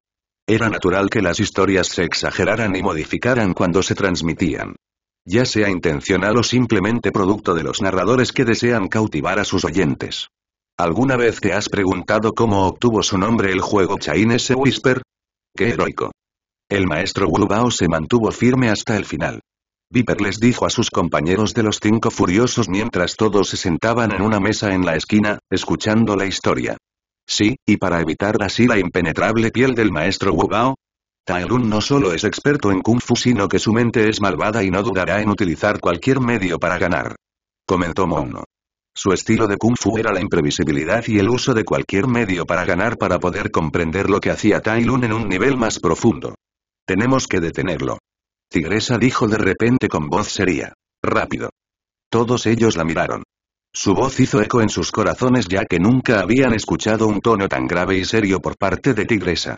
Era natural que las historias se exageraran y modificaran cuando se transmitían. Ya sea intencional o simplemente producto de los narradores que desean cautivar a sus oyentes. ¿Alguna vez te has preguntado cómo obtuvo su nombre el juego Chinese Whisper? ¡Qué heroico! El maestro Wu Bao se mantuvo firme hasta el final. Viper les dijo a sus compañeros de los cinco furiosos mientras todos se sentaban en una mesa en la esquina, escuchando la historia. Sí, y para evitar así la impenetrable piel del maestro Wu Bao. Tai Lun no solo es experto en Kung Fu sino que su mente es malvada y no dudará en utilizar cualquier medio para ganar. Comentó Mono. Su estilo de Kung Fu era la imprevisibilidad y el uso de cualquier medio para ganar para poder comprender lo que hacía Tai Lun en un nivel más profundo. Tenemos que detenerlo. Tigresa dijo de repente con voz seria. Rápido. Todos ellos la miraron. Su voz hizo eco en sus corazones ya que nunca habían escuchado un tono tan grave y serio por parte de Tigresa.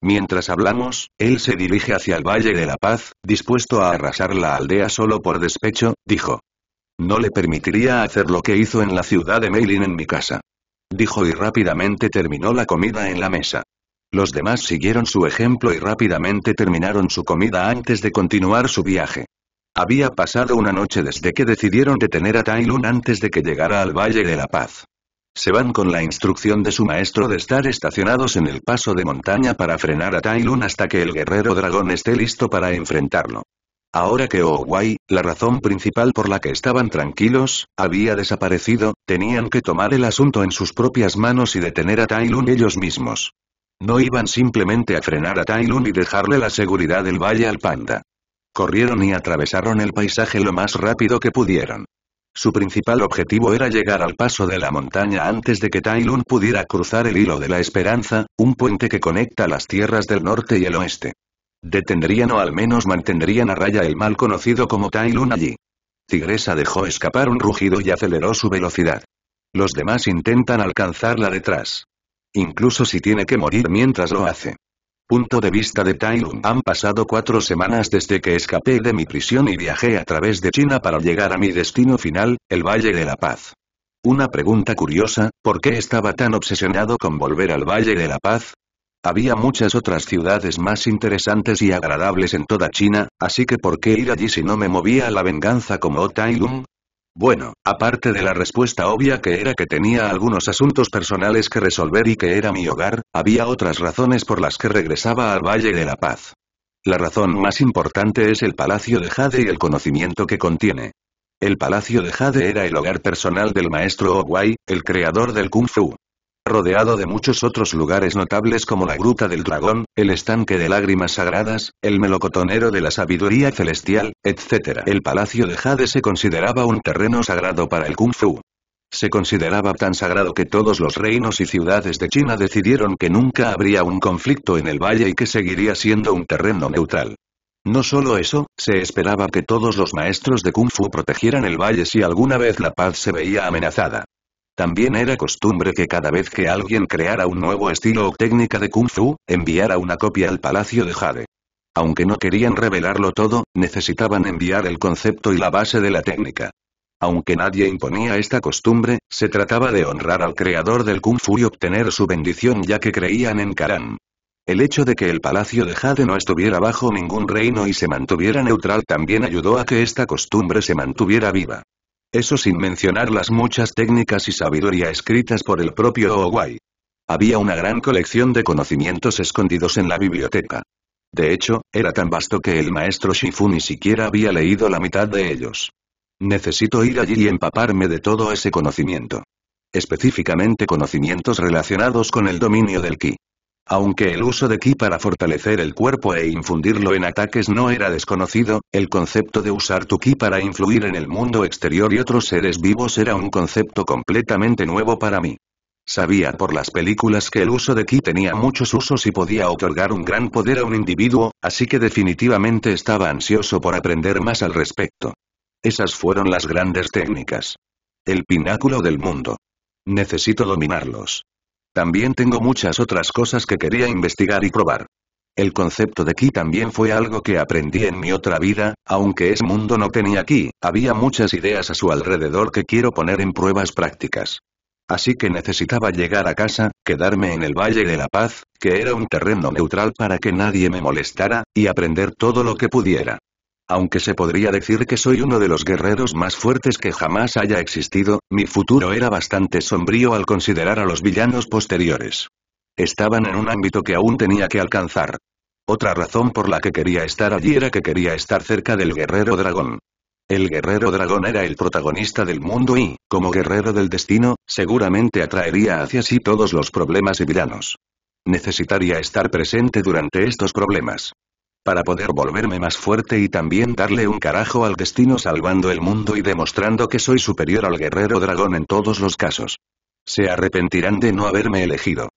Mientras hablamos, él se dirige hacia el Valle de la Paz, dispuesto a arrasar la aldea solo por despecho, dijo. No le permitiría hacer lo que hizo en la ciudad de Meilin en mi casa. Dijo y rápidamente terminó la comida en la mesa. Los demás siguieron su ejemplo y rápidamente terminaron su comida antes de continuar su viaje. Había pasado una noche desde que decidieron detener a Tai Lun antes de que llegara al Valle de la Paz. Se van con la instrucción de su maestro de estar estacionados en el paso de montaña para frenar a Tai Lun hasta que el guerrero dragón esté listo para enfrentarlo. Ahora que Owai, la razón principal por la que estaban tranquilos, había desaparecido, tenían que tomar el asunto en sus propias manos y detener a Tailun ellos mismos. No iban simplemente a frenar a Tailun y dejarle la seguridad del valle al panda. Corrieron y atravesaron el paisaje lo más rápido que pudieron. Su principal objetivo era llegar al paso de la montaña antes de que Tailun pudiera cruzar el hilo de la esperanza, un puente que conecta las tierras del norte y el oeste. Detendrían o al menos mantendrían a raya el mal conocido como Tailun allí. Tigresa dejó escapar un rugido y aceleró su velocidad. Los demás intentan alcanzarla detrás. Incluso si tiene que morir mientras lo hace. Punto de vista de Tailun. Han pasado cuatro semanas desde que escapé de mi prisión y viajé a través de China para llegar a mi destino final, el Valle de la Paz. Una pregunta curiosa, ¿por qué estaba tan obsesionado con volver al Valle de la Paz? Había muchas otras ciudades más interesantes y agradables en toda China, así que ¿por qué ir allí si no me movía a la venganza como Tailun? Bueno, aparte de la respuesta obvia que era que tenía algunos asuntos personales que resolver y que era mi hogar, había otras razones por las que regresaba al Valle de la Paz. La razón más importante es el Palacio de Jade y el conocimiento que contiene. El Palacio de Jade era el hogar personal del maestro Owai, el creador del Kung Fu rodeado de muchos otros lugares notables como la Gruta del Dragón, el Estanque de Lágrimas Sagradas, el Melocotonero de la Sabiduría Celestial, etc. El Palacio de Jade se consideraba un terreno sagrado para el Kung Fu. Se consideraba tan sagrado que todos los reinos y ciudades de China decidieron que nunca habría un conflicto en el valle y que seguiría siendo un terreno neutral. No solo eso, se esperaba que todos los maestros de Kung Fu protegieran el valle si alguna vez la paz se veía amenazada. También era costumbre que cada vez que alguien creara un nuevo estilo o técnica de Kung Fu, enviara una copia al Palacio de Jade. Aunque no querían revelarlo todo, necesitaban enviar el concepto y la base de la técnica. Aunque nadie imponía esta costumbre, se trataba de honrar al creador del Kung Fu y obtener su bendición ya que creían en Karan. El hecho de que el Palacio de Jade no estuviera bajo ningún reino y se mantuviera neutral también ayudó a que esta costumbre se mantuviera viva. Eso sin mencionar las muchas técnicas y sabiduría escritas por el propio Owai. Había una gran colección de conocimientos escondidos en la biblioteca. De hecho, era tan vasto que el maestro Shifu ni siquiera había leído la mitad de ellos. Necesito ir allí y empaparme de todo ese conocimiento. Específicamente conocimientos relacionados con el dominio del ki. Aunque el uso de ki para fortalecer el cuerpo e infundirlo en ataques no era desconocido, el concepto de usar tu ki para influir en el mundo exterior y otros seres vivos era un concepto completamente nuevo para mí. Sabía por las películas que el uso de ki tenía muchos usos y podía otorgar un gran poder a un individuo, así que definitivamente estaba ansioso por aprender más al respecto. Esas fueron las grandes técnicas. El pináculo del mundo. Necesito dominarlos. También tengo muchas otras cosas que quería investigar y probar. El concepto de ki también fue algo que aprendí en mi otra vida, aunque ese mundo no tenía ki, había muchas ideas a su alrededor que quiero poner en pruebas prácticas. Así que necesitaba llegar a casa, quedarme en el Valle de la Paz, que era un terreno neutral para que nadie me molestara, y aprender todo lo que pudiera. Aunque se podría decir que soy uno de los guerreros más fuertes que jamás haya existido, mi futuro era bastante sombrío al considerar a los villanos posteriores. Estaban en un ámbito que aún tenía que alcanzar. Otra razón por la que quería estar allí era que quería estar cerca del guerrero dragón. El guerrero dragón era el protagonista del mundo y, como guerrero del destino, seguramente atraería hacia sí todos los problemas y villanos. Necesitaría estar presente durante estos problemas para poder volverme más fuerte y también darle un carajo al destino salvando el mundo y demostrando que soy superior al guerrero dragón en todos los casos. Se arrepentirán de no haberme elegido.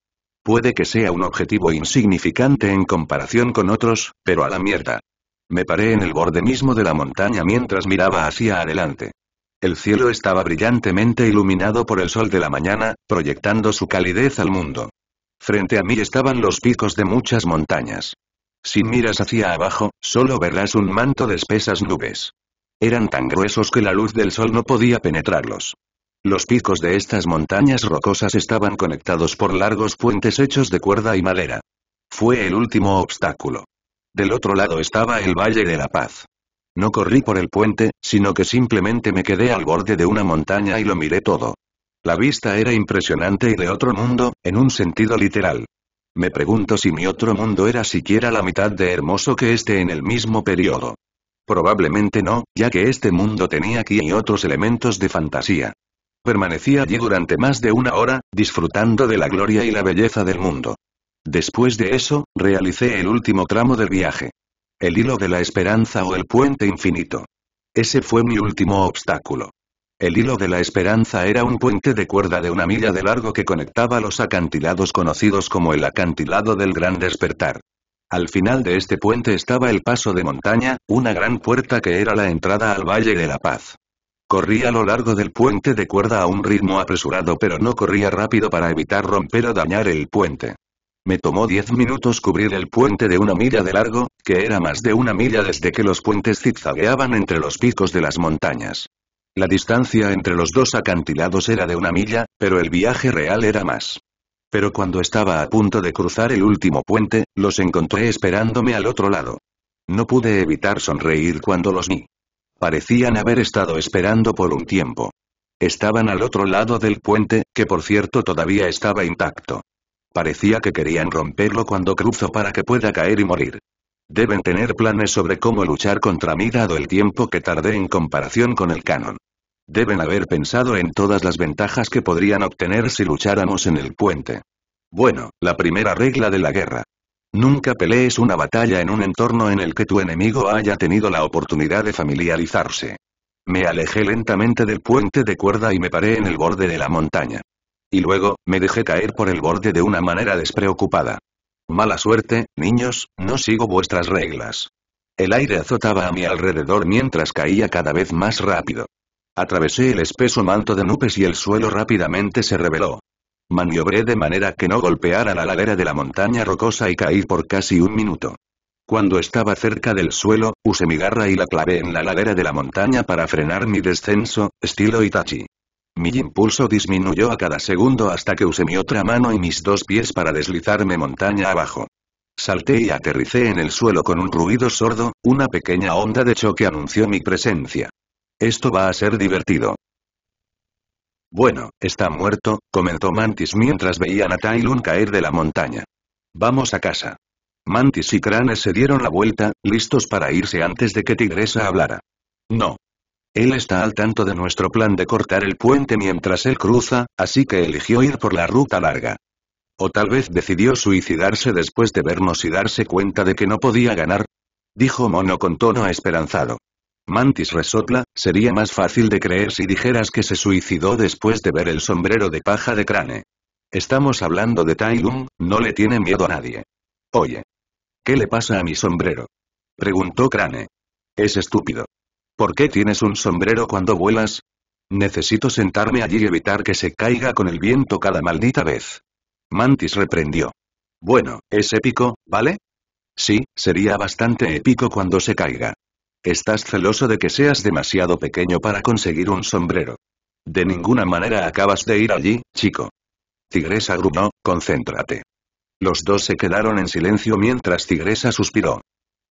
Puede que sea un objetivo insignificante en comparación con otros, pero a la mierda. Me paré en el borde mismo de la montaña mientras miraba hacia adelante. El cielo estaba brillantemente iluminado por el sol de la mañana, proyectando su calidez al mundo. Frente a mí estaban los picos de muchas montañas. Si miras hacia abajo, solo verás un manto de espesas nubes. Eran tan gruesos que la luz del sol no podía penetrarlos. Los picos de estas montañas rocosas estaban conectados por largos puentes hechos de cuerda y madera. Fue el último obstáculo. Del otro lado estaba el Valle de la Paz. No corrí por el puente, sino que simplemente me quedé al borde de una montaña y lo miré todo. La vista era impresionante y de otro mundo, en un sentido literal. Me pregunto si mi otro mundo era siquiera la mitad de hermoso que este en el mismo periodo. Probablemente no, ya que este mundo tenía aquí y otros elementos de fantasía. Permanecí allí durante más de una hora, disfrutando de la gloria y la belleza del mundo. Después de eso, realicé el último tramo del viaje. El hilo de la esperanza o el puente infinito. Ese fue mi último obstáculo. El hilo de la esperanza era un puente de cuerda de una milla de largo que conectaba los acantilados conocidos como el acantilado del Gran Despertar. Al final de este puente estaba el paso de montaña, una gran puerta que era la entrada al Valle de la Paz. Corría a lo largo del puente de cuerda a un ritmo apresurado pero no corría rápido para evitar romper o dañar el puente. Me tomó diez minutos cubrir el puente de una milla de largo, que era más de una milla desde que los puentes zigzagueaban entre los picos de las montañas. La distancia entre los dos acantilados era de una milla, pero el viaje real era más. Pero cuando estaba a punto de cruzar el último puente, los encontré esperándome al otro lado. No pude evitar sonreír cuando los vi. Parecían haber estado esperando por un tiempo. Estaban al otro lado del puente, que por cierto todavía estaba intacto. Parecía que querían romperlo cuando cruzo para que pueda caer y morir. Deben tener planes sobre cómo luchar contra mí dado el tiempo que tardé en comparación con el canon. Deben haber pensado en todas las ventajas que podrían obtener si lucháramos en el puente. Bueno, la primera regla de la guerra. Nunca pelees una batalla en un entorno en el que tu enemigo haya tenido la oportunidad de familiarizarse. Me alejé lentamente del puente de cuerda y me paré en el borde de la montaña. Y luego, me dejé caer por el borde de una manera despreocupada. Mala suerte, niños, no sigo vuestras reglas. El aire azotaba a mi alrededor mientras caía cada vez más rápido. Atravesé el espeso manto de nubes y el suelo rápidamente se reveló. Maniobré de manera que no golpeara la ladera de la montaña rocosa y caí por casi un minuto. Cuando estaba cerca del suelo, usé mi garra y la clavé en la ladera de la montaña para frenar mi descenso, estilo Itachi. Mi impulso disminuyó a cada segundo hasta que usé mi otra mano y mis dos pies para deslizarme montaña abajo. Salté y aterricé en el suelo con un ruido sordo, una pequeña onda de choque anunció mi presencia. Esto va a ser divertido. Bueno, está muerto, comentó Mantis mientras veían a Tailun caer de la montaña. Vamos a casa. Mantis y Crane se dieron la vuelta, listos para irse antes de que Tigresa hablara. No. Él está al tanto de nuestro plan de cortar el puente mientras él cruza, así que eligió ir por la ruta larga. O tal vez decidió suicidarse después de vernos y darse cuenta de que no podía ganar. Dijo Mono con tono esperanzado. Mantis resopla, sería más fácil de creer si dijeras que se suicidó después de ver el sombrero de paja de Crane. Estamos hablando de Tai no le tiene miedo a nadie. Oye. ¿Qué le pasa a mi sombrero? Preguntó Crane. Es estúpido. ¿Por qué tienes un sombrero cuando vuelas? Necesito sentarme allí y evitar que se caiga con el viento cada maldita vez. Mantis reprendió. Bueno, es épico, ¿vale? Sí, sería bastante épico cuando se caiga. Estás celoso de que seas demasiado pequeño para conseguir un sombrero. De ninguna manera acabas de ir allí, chico. Tigresa gruñó, concéntrate. Los dos se quedaron en silencio mientras Tigresa suspiró.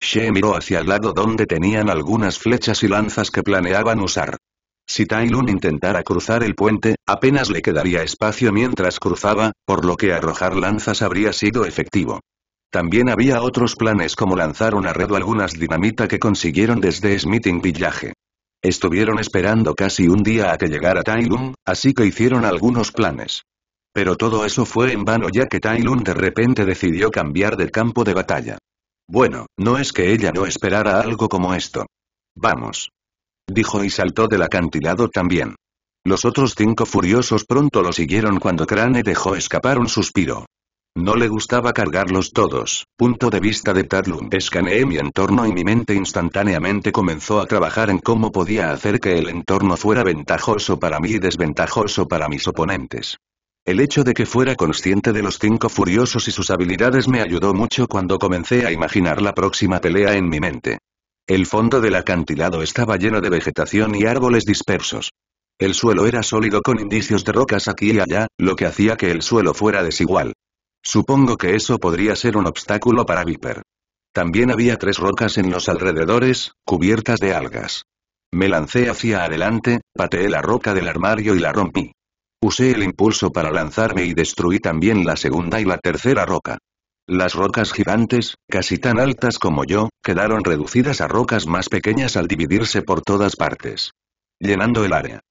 She miró hacia el lado donde tenían algunas flechas y lanzas que planeaban usar. Si Tailun intentara cruzar el puente, apenas le quedaría espacio mientras cruzaba, por lo que arrojar lanzas habría sido efectivo. También había otros planes como lanzar una red o algunas dinamita que consiguieron desde Smithing Village. Estuvieron esperando casi un día a que llegara Tailun, así que hicieron algunos planes. Pero todo eso fue en vano ya que Tailun de repente decidió cambiar de campo de batalla. Bueno, no es que ella no esperara algo como esto. Vamos. Dijo y saltó del acantilado también. Los otros cinco furiosos pronto lo siguieron cuando Crane dejó escapar un suspiro. No le gustaba cargarlos todos. Punto de vista de Tadlum. Escaneé mi entorno y mi mente instantáneamente comenzó a trabajar en cómo podía hacer que el entorno fuera ventajoso para mí y desventajoso para mis oponentes. El hecho de que fuera consciente de los cinco furiosos y sus habilidades me ayudó mucho cuando comencé a imaginar la próxima pelea en mi mente. El fondo del acantilado estaba lleno de vegetación y árboles dispersos. El suelo era sólido con indicios de rocas aquí y allá, lo que hacía que el suelo fuera desigual. Supongo que eso podría ser un obstáculo para Viper. También había tres rocas en los alrededores, cubiertas de algas. Me lancé hacia adelante, pateé la roca del armario y la rompí. Usé el impulso para lanzarme y destruí también la segunda y la tercera roca. Las rocas gigantes, casi tan altas como yo, quedaron reducidas a rocas más pequeñas al dividirse por todas partes. Llenando el área.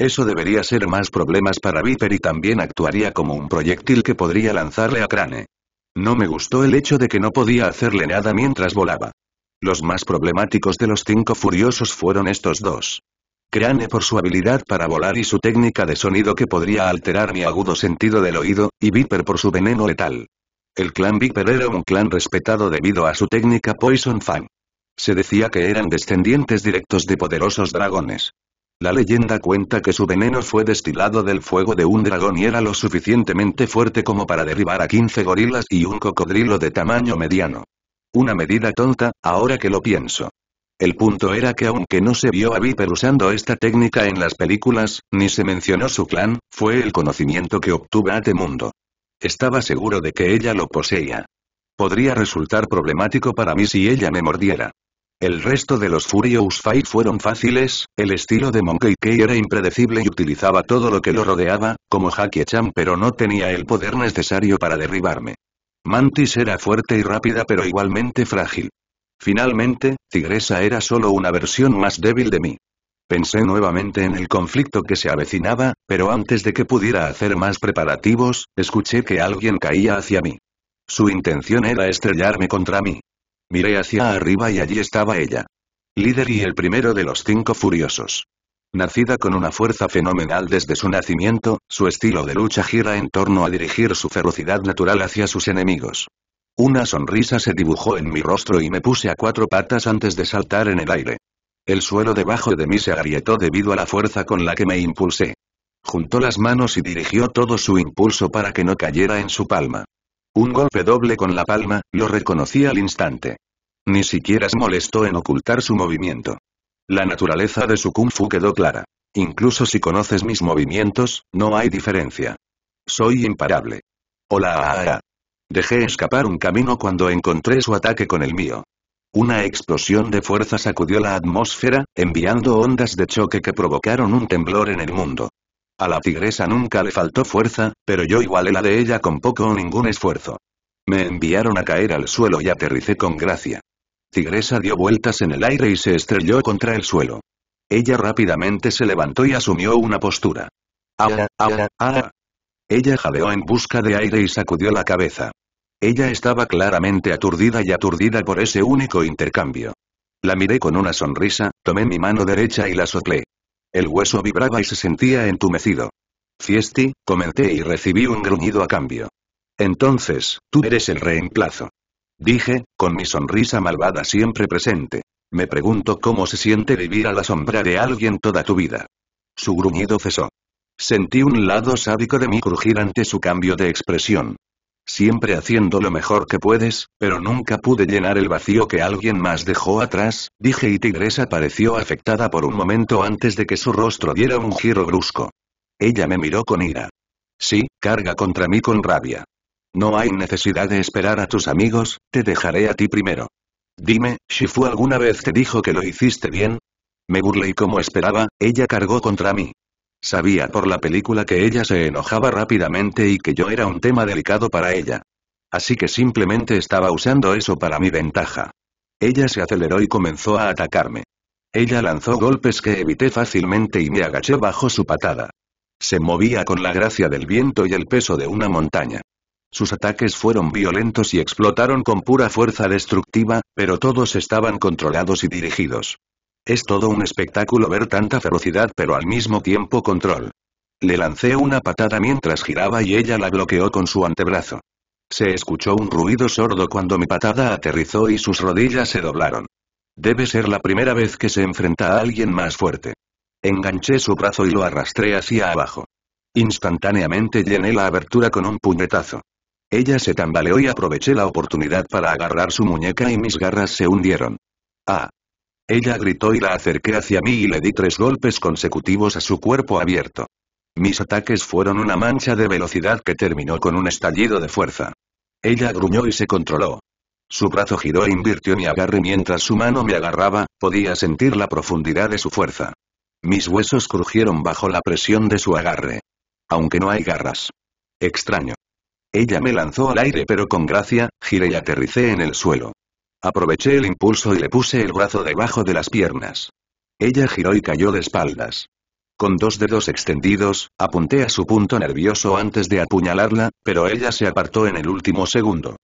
Eso debería ser más problemas para Viper y también actuaría como un proyectil que podría lanzarle a Crane. No me gustó el hecho de que no podía hacerle nada mientras volaba. Los más problemáticos de los cinco furiosos fueron estos dos. Crane por su habilidad para volar y su técnica de sonido que podría alterar mi agudo sentido del oído, y Viper por su veneno letal. El clan Viper era un clan respetado debido a su técnica Poison Fang. Se decía que eran descendientes directos de poderosos dragones. La leyenda cuenta que su veneno fue destilado del fuego de un dragón y era lo suficientemente fuerte como para derribar a 15 gorilas y un cocodrilo de tamaño mediano. Una medida tonta, ahora que lo pienso. El punto era que aunque no se vio a Viper usando esta técnica en las películas, ni se mencionó su clan, fue el conocimiento que obtuve a mundo. Estaba seguro de que ella lo poseía. Podría resultar problemático para mí si ella me mordiera. El resto de los Furious Fight fueron fáciles, el estilo de Monkey K era impredecible y utilizaba todo lo que lo rodeaba, como Haki Chan pero no tenía el poder necesario para derribarme. Mantis era fuerte y rápida pero igualmente frágil. Finalmente, Tigresa era solo una versión más débil de mí. Pensé nuevamente en el conflicto que se avecinaba, pero antes de que pudiera hacer más preparativos, escuché que alguien caía hacia mí. Su intención era estrellarme contra mí. Miré hacia arriba y allí estaba ella. Líder y el primero de los cinco furiosos. Nacida con una fuerza fenomenal desde su nacimiento, su estilo de lucha gira en torno a dirigir su ferocidad natural hacia sus enemigos. Una sonrisa se dibujó en mi rostro y me puse a cuatro patas antes de saltar en el aire. El suelo debajo de mí se agrietó debido a la fuerza con la que me impulsé. Juntó las manos y dirigió todo su impulso para que no cayera en su palma. Un golpe doble con la palma, lo reconocí al instante. Ni siquiera se molestó en ocultar su movimiento. La naturaleza de su kung fu quedó clara. Incluso si conoces mis movimientos, no hay diferencia. Soy imparable. Hola. Ah, ah. Dejé escapar un camino cuando encontré su ataque con el mío. Una explosión de fuerza sacudió la atmósfera, enviando ondas de choque que provocaron un temblor en el mundo. A la tigresa nunca le faltó fuerza, pero yo igualé la de ella con poco o ningún esfuerzo. Me enviaron a caer al suelo y aterricé con gracia. Tigresa dio vueltas en el aire y se estrelló contra el suelo. Ella rápidamente se levantó y asumió una postura. ¡Ah, ah, ah! Ella jadeó en busca de aire y sacudió la cabeza. Ella estaba claramente aturdida y aturdida por ese único intercambio. La miré con una sonrisa, tomé mi mano derecha y la soplé. El hueso vibraba y se sentía entumecido. Fiesti, comenté y recibí un gruñido a cambio. Entonces, tú eres el reemplazo. Dije, con mi sonrisa malvada siempre presente. Me pregunto cómo se siente vivir a la sombra de alguien toda tu vida. Su gruñido cesó. Sentí un lado sádico de mí crujir ante su cambio de expresión. Siempre haciendo lo mejor que puedes, pero nunca pude llenar el vacío que alguien más dejó atrás, dije y Tigresa pareció afectada por un momento antes de que su rostro diera un giro brusco. Ella me miró con ira. Sí, carga contra mí con rabia. No hay necesidad de esperar a tus amigos, te dejaré a ti primero. Dime, ¿Shifu alguna vez te dijo que lo hiciste bien? Me burlé y como esperaba, ella cargó contra mí. Sabía por la película que ella se enojaba rápidamente y que yo era un tema delicado para ella. Así que simplemente estaba usando eso para mi ventaja. Ella se aceleró y comenzó a atacarme. Ella lanzó golpes que evité fácilmente y me agaché bajo su patada. Se movía con la gracia del viento y el peso de una montaña. Sus ataques fueron violentos y explotaron con pura fuerza destructiva, pero todos estaban controlados y dirigidos. Es todo un espectáculo ver tanta ferocidad pero al mismo tiempo control. Le lancé una patada mientras giraba y ella la bloqueó con su antebrazo. Se escuchó un ruido sordo cuando mi patada aterrizó y sus rodillas se doblaron. Debe ser la primera vez que se enfrenta a alguien más fuerte. Enganché su brazo y lo arrastré hacia abajo. Instantáneamente llené la abertura con un puñetazo. Ella se tambaleó y aproveché la oportunidad para agarrar su muñeca y mis garras se hundieron. ¡Ah! Ella gritó y la acerqué hacia mí y le di tres golpes consecutivos a su cuerpo abierto. Mis ataques fueron una mancha de velocidad que terminó con un estallido de fuerza. Ella gruñó y se controló. Su brazo giró e invirtió mi agarre mientras su mano me agarraba, podía sentir la profundidad de su fuerza. Mis huesos crujieron bajo la presión de su agarre. Aunque no hay garras. Extraño. Ella me lanzó al aire pero con gracia, giré y aterricé en el suelo. Aproveché el impulso y le puse el brazo debajo de las piernas. Ella giró y cayó de espaldas. Con dos dedos extendidos, apunté a su punto nervioso antes de apuñalarla, pero ella se apartó en el último segundo.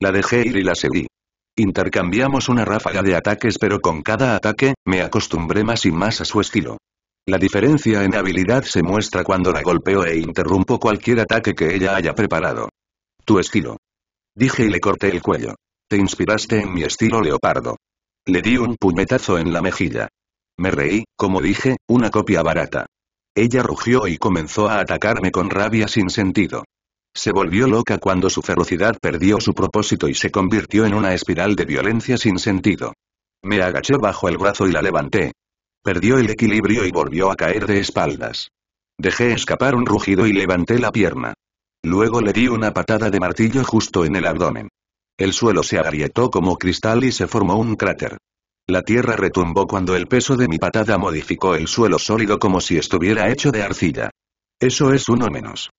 La dejé ir y la seguí. Intercambiamos una ráfaga de ataques pero con cada ataque, me acostumbré más y más a su estilo. La diferencia en habilidad se muestra cuando la golpeo e interrumpo cualquier ataque que ella haya preparado. Tu estilo. Dije y le corté el cuello. Te inspiraste en mi estilo leopardo. Le di un puñetazo en la mejilla. Me reí, como dije, una copia barata. Ella rugió y comenzó a atacarme con rabia sin sentido. Se volvió loca cuando su ferocidad perdió su propósito y se convirtió en una espiral de violencia sin sentido. Me agaché bajo el brazo y la levanté, Perdió el equilibrio y volvió a caer de espaldas. Dejé escapar un rugido y levanté la pierna. Luego le di una patada de martillo justo en el abdomen. El suelo se agrietó como cristal y se formó un cráter. La tierra retumbó cuando el peso de mi patada modificó el suelo sólido como si estuviera hecho de arcilla. Eso es uno menos.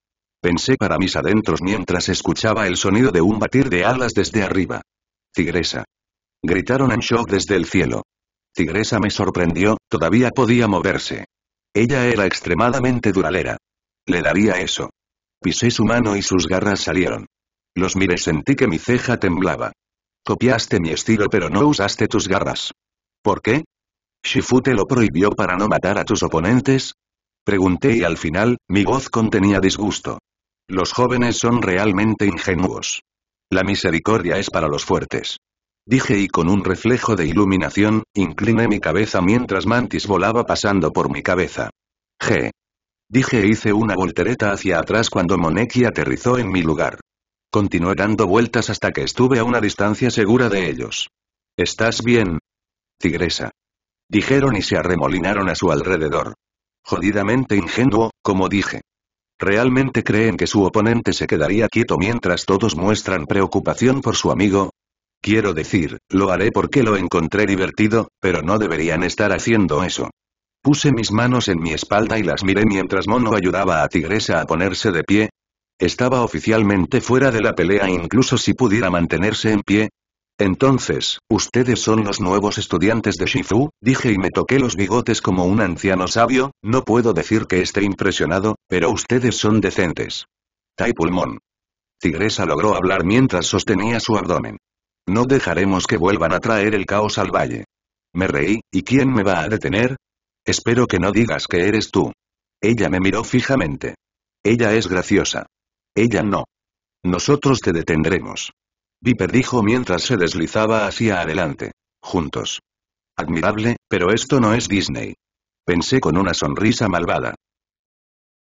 Pensé para mis adentros mientras escuchaba el sonido de un batir de alas desde arriba. Tigresa. Gritaron en shock desde el cielo. Tigresa me sorprendió, todavía podía moverse. Ella era extremadamente duralera. Le daría eso. Pisé su mano y sus garras salieron. Los miré sentí que mi ceja temblaba. Copiaste mi estilo pero no usaste tus garras. ¿Por qué? ¿Shifu te lo prohibió para no matar a tus oponentes? Pregunté y al final, mi voz contenía disgusto. Los jóvenes son realmente ingenuos. La misericordia es para los fuertes. Dije y con un reflejo de iluminación, incliné mi cabeza mientras Mantis volaba pasando por mi cabeza. G. Dije e hice una voltereta hacia atrás cuando Moneki aterrizó en mi lugar. Continué dando vueltas hasta que estuve a una distancia segura de ellos. ¿Estás bien? Tigresa. Dijeron y se arremolinaron a su alrededor. Jodidamente ingenuo, como dije. ¿Realmente creen que su oponente se quedaría quieto mientras todos muestran preocupación por su amigo? Quiero decir, lo haré porque lo encontré divertido, pero no deberían estar haciendo eso. Puse mis manos en mi espalda y las miré mientras Mono ayudaba a Tigresa a ponerse de pie. Estaba oficialmente fuera de la pelea incluso si pudiera mantenerse en pie. Entonces, ustedes son los nuevos estudiantes de Shifu, dije y me toqué los bigotes como un anciano sabio, no puedo decir que esté impresionado, pero ustedes son decentes. Tai pulmón. Tigresa logró hablar mientras sostenía su abdomen. No dejaremos que vuelvan a traer el caos al valle. Me reí, ¿y quién me va a detener? Espero que no digas que eres tú. Ella me miró fijamente. Ella es graciosa. Ella no. Nosotros te detendremos. Viper dijo mientras se deslizaba hacia adelante. Juntos. Admirable, pero esto no es Disney. Pensé con una sonrisa malvada.